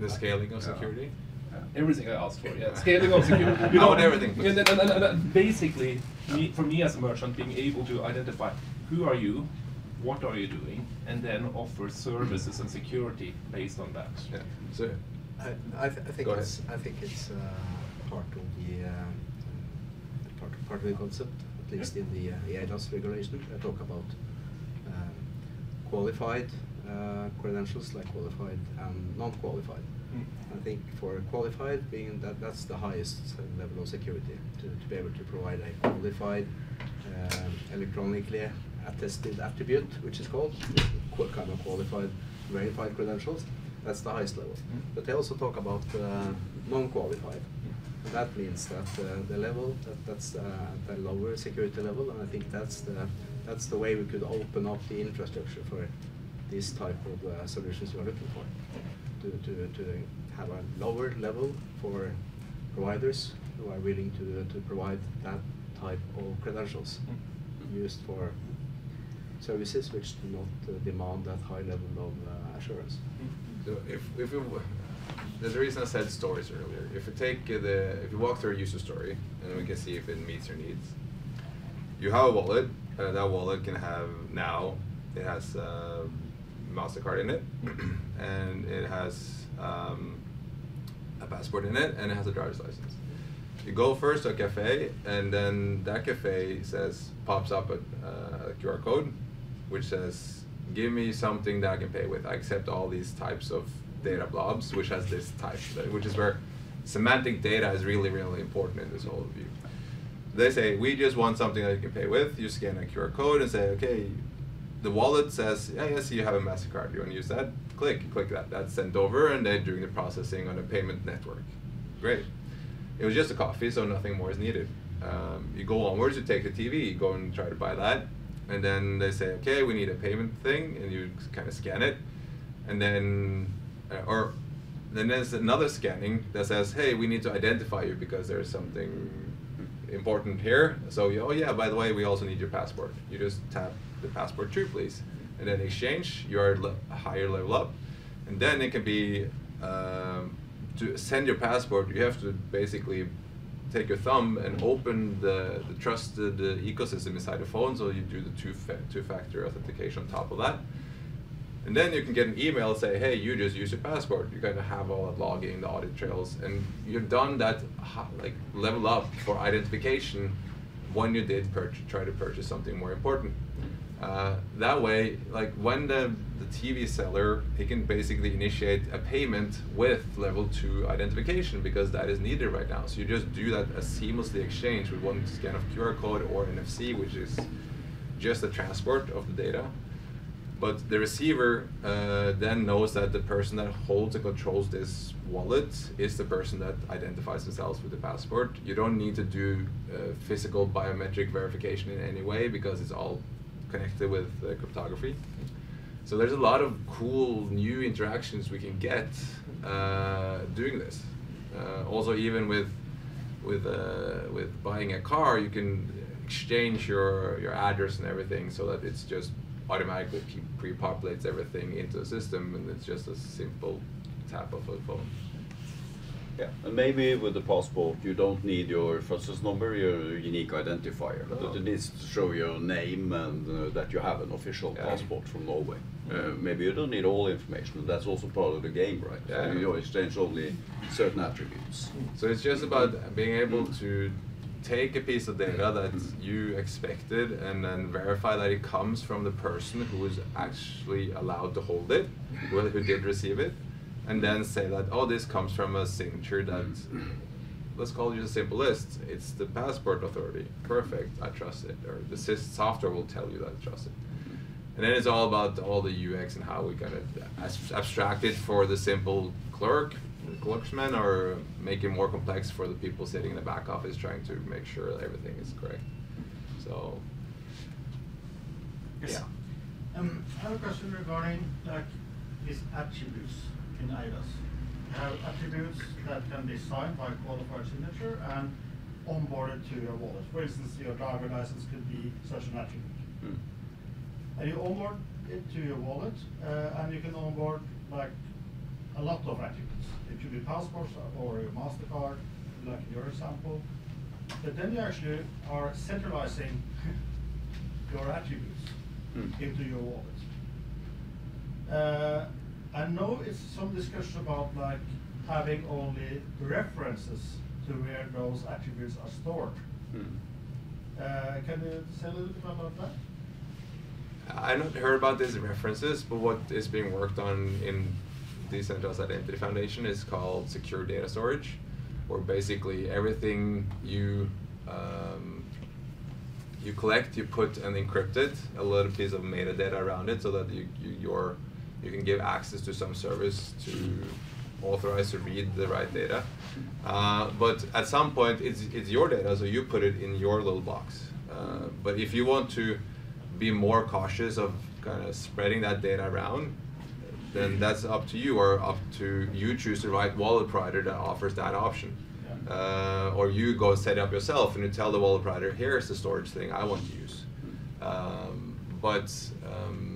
The scaling of security. Uh, Everything I asked for, yeah. Scaling of security. You I know, want everything, but- and- and- and- and basically, me, for me as a merchant, being able to identify who are you, what are you doing, and then offer services and security based on that. Yeah. So, I, I, th- I think it's I think it's uh, part of the uh, part part of the concept, at least in the uh, eIDAS regulation. I talk about um, qualified uh, credentials, like qualified and non-qualified. Mm. I think for qualified, being that that's the highest level of security to, to be able to provide a qualified, um, electronically attested attribute, which is called qu- kind of qualified, verified credentials. That's the highest level. Mm. But they also talk about uh, non-qualified. And that means that uh, the level that, that's uh, a lower security level, and I think that's the that's the way we could open up the infrastructure for this type of uh, solutions you are looking for. To, to, to have a lower level for providers who are willing to, to provide that type of credentials used for services which do not uh, demand that high level of uh, assurance. So if if you, there's a reason I said stories earlier. If you take the if you walk through a user story and we can see if it meets your needs. You have a wallet. Uh, that wallet can have now it has uh, Mastercard in it, and it has um, a passport in it, and it has a driver's license. You go first to a cafe, and then that cafe says pops up a, uh, a QR code, which says, "Give me something that I can pay with. I accept all these types of data blobs, which has this type, which is where semantic data is really, really important in this whole view." They say, "We just want something that you can pay with." You scan a QR code and say, "Okay." The wallet says, "Yeah, yes, you have a Mastercard. You want to use that? Click, click that. That's sent over, and they're doing the processing on a payment network. Great." It was just a coffee, so nothing more is needed. Um, you go onwards, you take the TV, you go and try to buy that, and then they say, okay, we need a payment thing, and you kind of scan it, and then, uh, or then there's another scanning that says, hey, we need to identify you because there's something important here. So, you, oh yeah, by the way, we also need your passport. You just tap the passport through, please, and then exchange. You're le- a higher level up, and then it can be. Um, to send your passport, you have to basically take your thumb and open the, the trusted uh, ecosystem inside the phone. So you do the two fa- two factor authentication on top of that, and then you can get an email say, "Hey, you just use your passport." You kind of have all that logging, the audit trails, and you've done that like level up for identification when you did try to purchase something more important. Uh, that way, like when the, the TV seller, he can basically initiate a payment with level two identification because that is needed right now. So you just do that as seamlessly exchange with one scan of QR code or NFC, which is just the transport of the data. But the receiver uh, then knows that the person that holds and controls this wallet is the person that identifies themselves with the passport. You don't need to do uh, physical biometric verification in any way because it's all connected with uh, cryptography. So there's a lot of cool new interactions we can get uh, doing this. Uh, also, even with with uh, with buying a car, you can exchange your your address and everything so that it's just automatically pre-populates everything into the system, and it's just a simple tap of a phone. Yeah, and maybe with the passport you don't need your first number, your unique identifier, No. but it needs to show your name and uh, that you have an official Yeah. passport from Norway. Uh, maybe you don't need all information, that's also part of the game, right? Yeah. So you exchange only certain attributes. So it's just about being able to take a piece of data that you expected and then verify that it comes from the person who is actually allowed to hold it, who did receive it, and then say that, oh, this comes from a signature that, let's call it just a simple list. It's the passport authority. Perfect, I trust it. Or the sys- software will tell you that I trust it. And then it's all about all the UX and how we kind of abstract it for the simple clerk, clerksman, or make it more complex for the people sitting in the back office trying to make sure everything is correct. So, Yes. yeah. Um, I have a question regarding like these attributes in. You have attributes that can be signed by qualified signature and onboarded to your wallet. For instance, your driver license could be such an attribute. Mm. And you onboard it to your wallet, uh, and you can onboard like a lot of attributes. It could be passports or your MasterCard, like in your example. But then you actually are centralizing your attributes. Mm. into your wallet. Uh, I know it's some discussion about like having only references to where those attributes are stored. Mm. Uh, can you say a little bit about that? I haven't heard about these references, but what is being worked on in Decentralized Identity Foundation is called secure data storage, where basically everything you um, you collect, you put and encrypt it, a little piece of metadata around it, so that you, you your you can give access to some service to authorize to read the right data. Uh, but at some point, it's it's your data, so you put it in your little box. Uh, but if you want to be more cautious of kind of spreading that data around, then that's up to you, or up to you choose the right wallet provider that offers that option. Uh, or you go set it up yourself and you tell the wallet provider, here's the storage thing I want to use. Um, but um,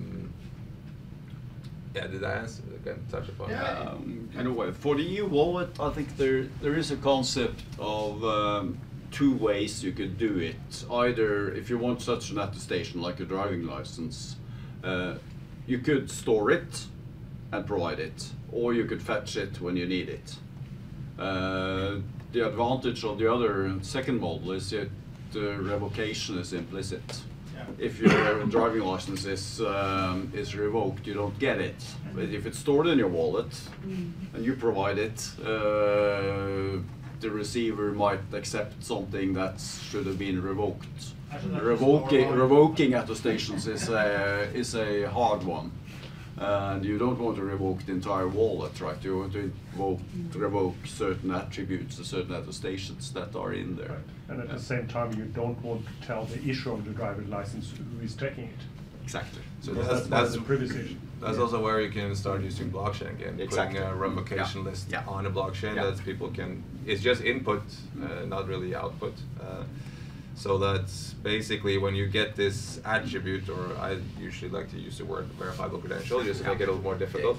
yeah, did I answer? Can touch upon that? Um, in a way, for the EU wallet, I think there there is a concept of um, two ways you could do it. Either if you want such an attestation, like a driving license, uh, you could store it and provide it, or you could fetch it when you need it. Uh, the advantage of the other second model is that the revocation is implicit. Yeah. If your driving license is um, is revoked, you don't get it. But if it's stored in your wallet and you provide it, uh, the receiver might accept something that should have been revoked. Actually, Revoking more- revoking attestations is a is a hard one. And you don't want to revoke the entire wallet, right? You want to revoke, to revoke certain attributes, or certain attestations that are in there. And at Yeah. the same time, you don't want to tell the issuer of the driver's license who is taking it. Exactly. So Because that's, that's that's the privacy issue. That's Yeah. also where you can start using blockchain again, Exactly. putting a revocation Yeah. list Yeah. on a blockchain Yeah. that people can. It's just input, uh, not really output. Uh, so that's basically when you get this attribute, or I usually like to use the word verifiable credential, just to make it a little more difficult.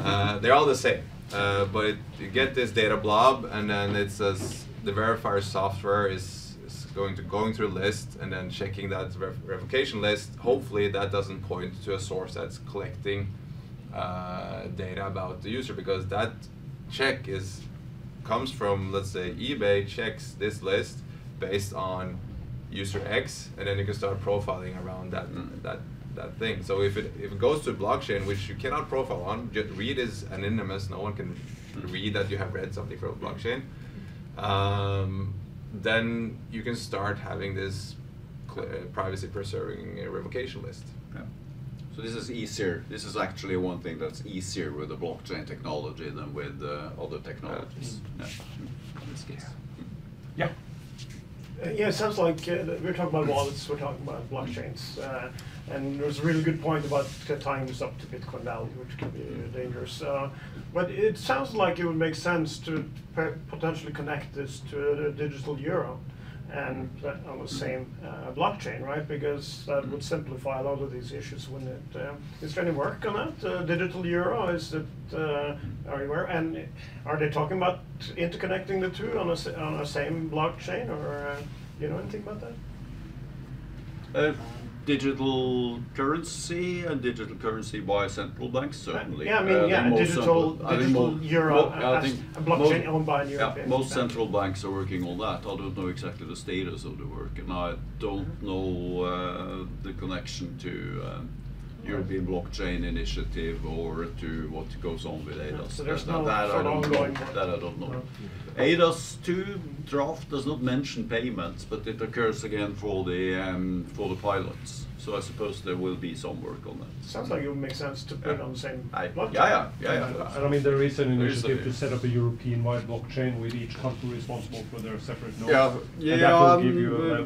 Uh, they're all the same, uh, but it, you get this data blob, and then it says the verifier software is, is going to going through a list and then checking that rev- revocation list. Hopefully, that doesn't point to a source that's collecting uh, data about the user because that check is comes from let's say eBay checks this list based on user X, and then you can start profiling around that Mm. that that thing. So if it if it goes to a blockchain, which you cannot profile on, just read is anonymous. No one can read that you have read something from a blockchain. Um, then you can start having this uh, privacy preserving revocation list. Yeah. So this is easier. This is actually one thing that's easier with the blockchain technology than with uh, other technologies. Yeah. In this case. Yeah. It sounds like uh, we're talking about wallets, we're talking about blockchains. Uh, and there's a really good point about tying this up to Bitcoin value, which can be dangerous. Uh, but it sounds like it would make sense to potentially connect this to a digital euro and on the same uh, blockchain, right? Because that would simplify a lot of these issues. Wouldn't it? Uh, is there any work on that? Uh, digital euro? Is it? Are you aware? And are they talking about interconnecting the two on a on a same blockchain, or you know anything about that? Uh, digital currency and digital currency by central banks certainly. yeah, I mean, Uh, yeah, think most digital- central- I think digital mo- euro mo- I think a blockchain mo- owned by an yeah, European most bank. central banks are working on that. I don't know exactly the status of the work, and I don't know uh, the connection to um, European blockchain initiative or to what goes on with eIDAS. So there's that, no that I sort of don't know. That I don't know. No. eIDAS 2 draft does not mention payments, but it occurs again for the um, for the pilots. So I suppose there will be some work on that. Sounds like it would make sense to put it Yeah. on the same I- blockchain. yeah, yeah, yeah, yeah. And I mean, there is an There is initiative a- to set up a European-wide blockchain with each country responsible for their separate nodes. Yeah, And yeah, that will um, give you a, uh,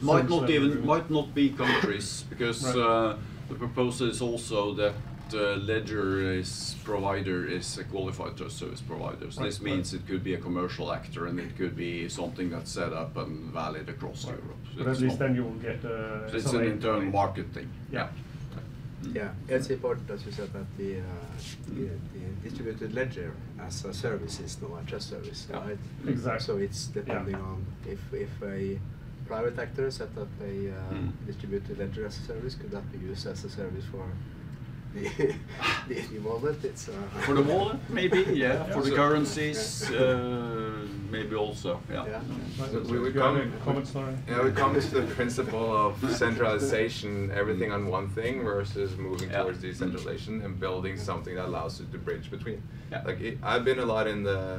might not even we- might not be countries because Right. uh, the proposal is also that uh, Ledger is provider is a qualified trust service provider. So this Right, right. means it could be a commercial actor and it could be something that's set up and valid across Right. Europe. So But at least then you will get uh, so it's an internal for it. market thing. Yeah. Yeah, it's important, as you said, that the, uh, the, the distributed ledger as a service is now a trust service, Yeah. right? Exactly. So it's depending on if, if a private actor set up a uh, Mm. distributed ledger as a service, could that be used as a service for the the, the wallet? It's uh, For the wallet, maybe, yeah. For the currencies, uh, maybe also, yeah. Yeah. So we, we You come, any comments, Snorre? yeah, we come to the principle of centralization, everything on one thing versus moving Yeah. towards decentralization and building something that allows you to bridge between. Yeah. Like it, I've been a lot in the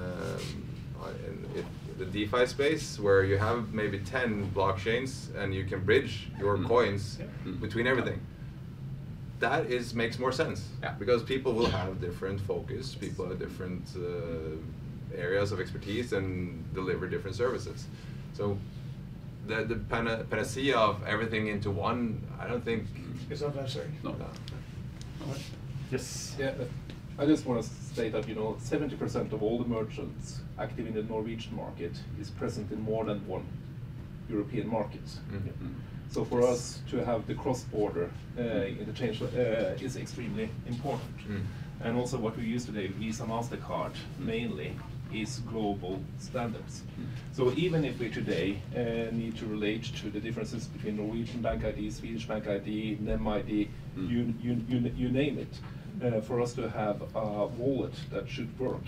in it, the DeFi space where you have maybe ten blockchains and you can bridge your Mm. coins Mm. between everything. That is makes more sense Yeah. because people will have different focus, people have different uh, areas of expertise and deliver different services. So the the pana- panacea of everything into one, I don't think. Is not necessary. No. Yes. Yeah, I just want to say that, you know, seventy percent of all the merchants active in the Norwegian market is present in more than one European market. Mhm. So for us to have the cross-border uh, interchange uh, is extremely important. Mm. And also what we use today, Visa, MasterCard, mainly, is global standards. So even if we today uh, need to relate to the differences between Norwegian Bank ID, Swedish Bank ID, NEM ID, Mm. you, you, you, you name it, uh, for us to have a wallet that should work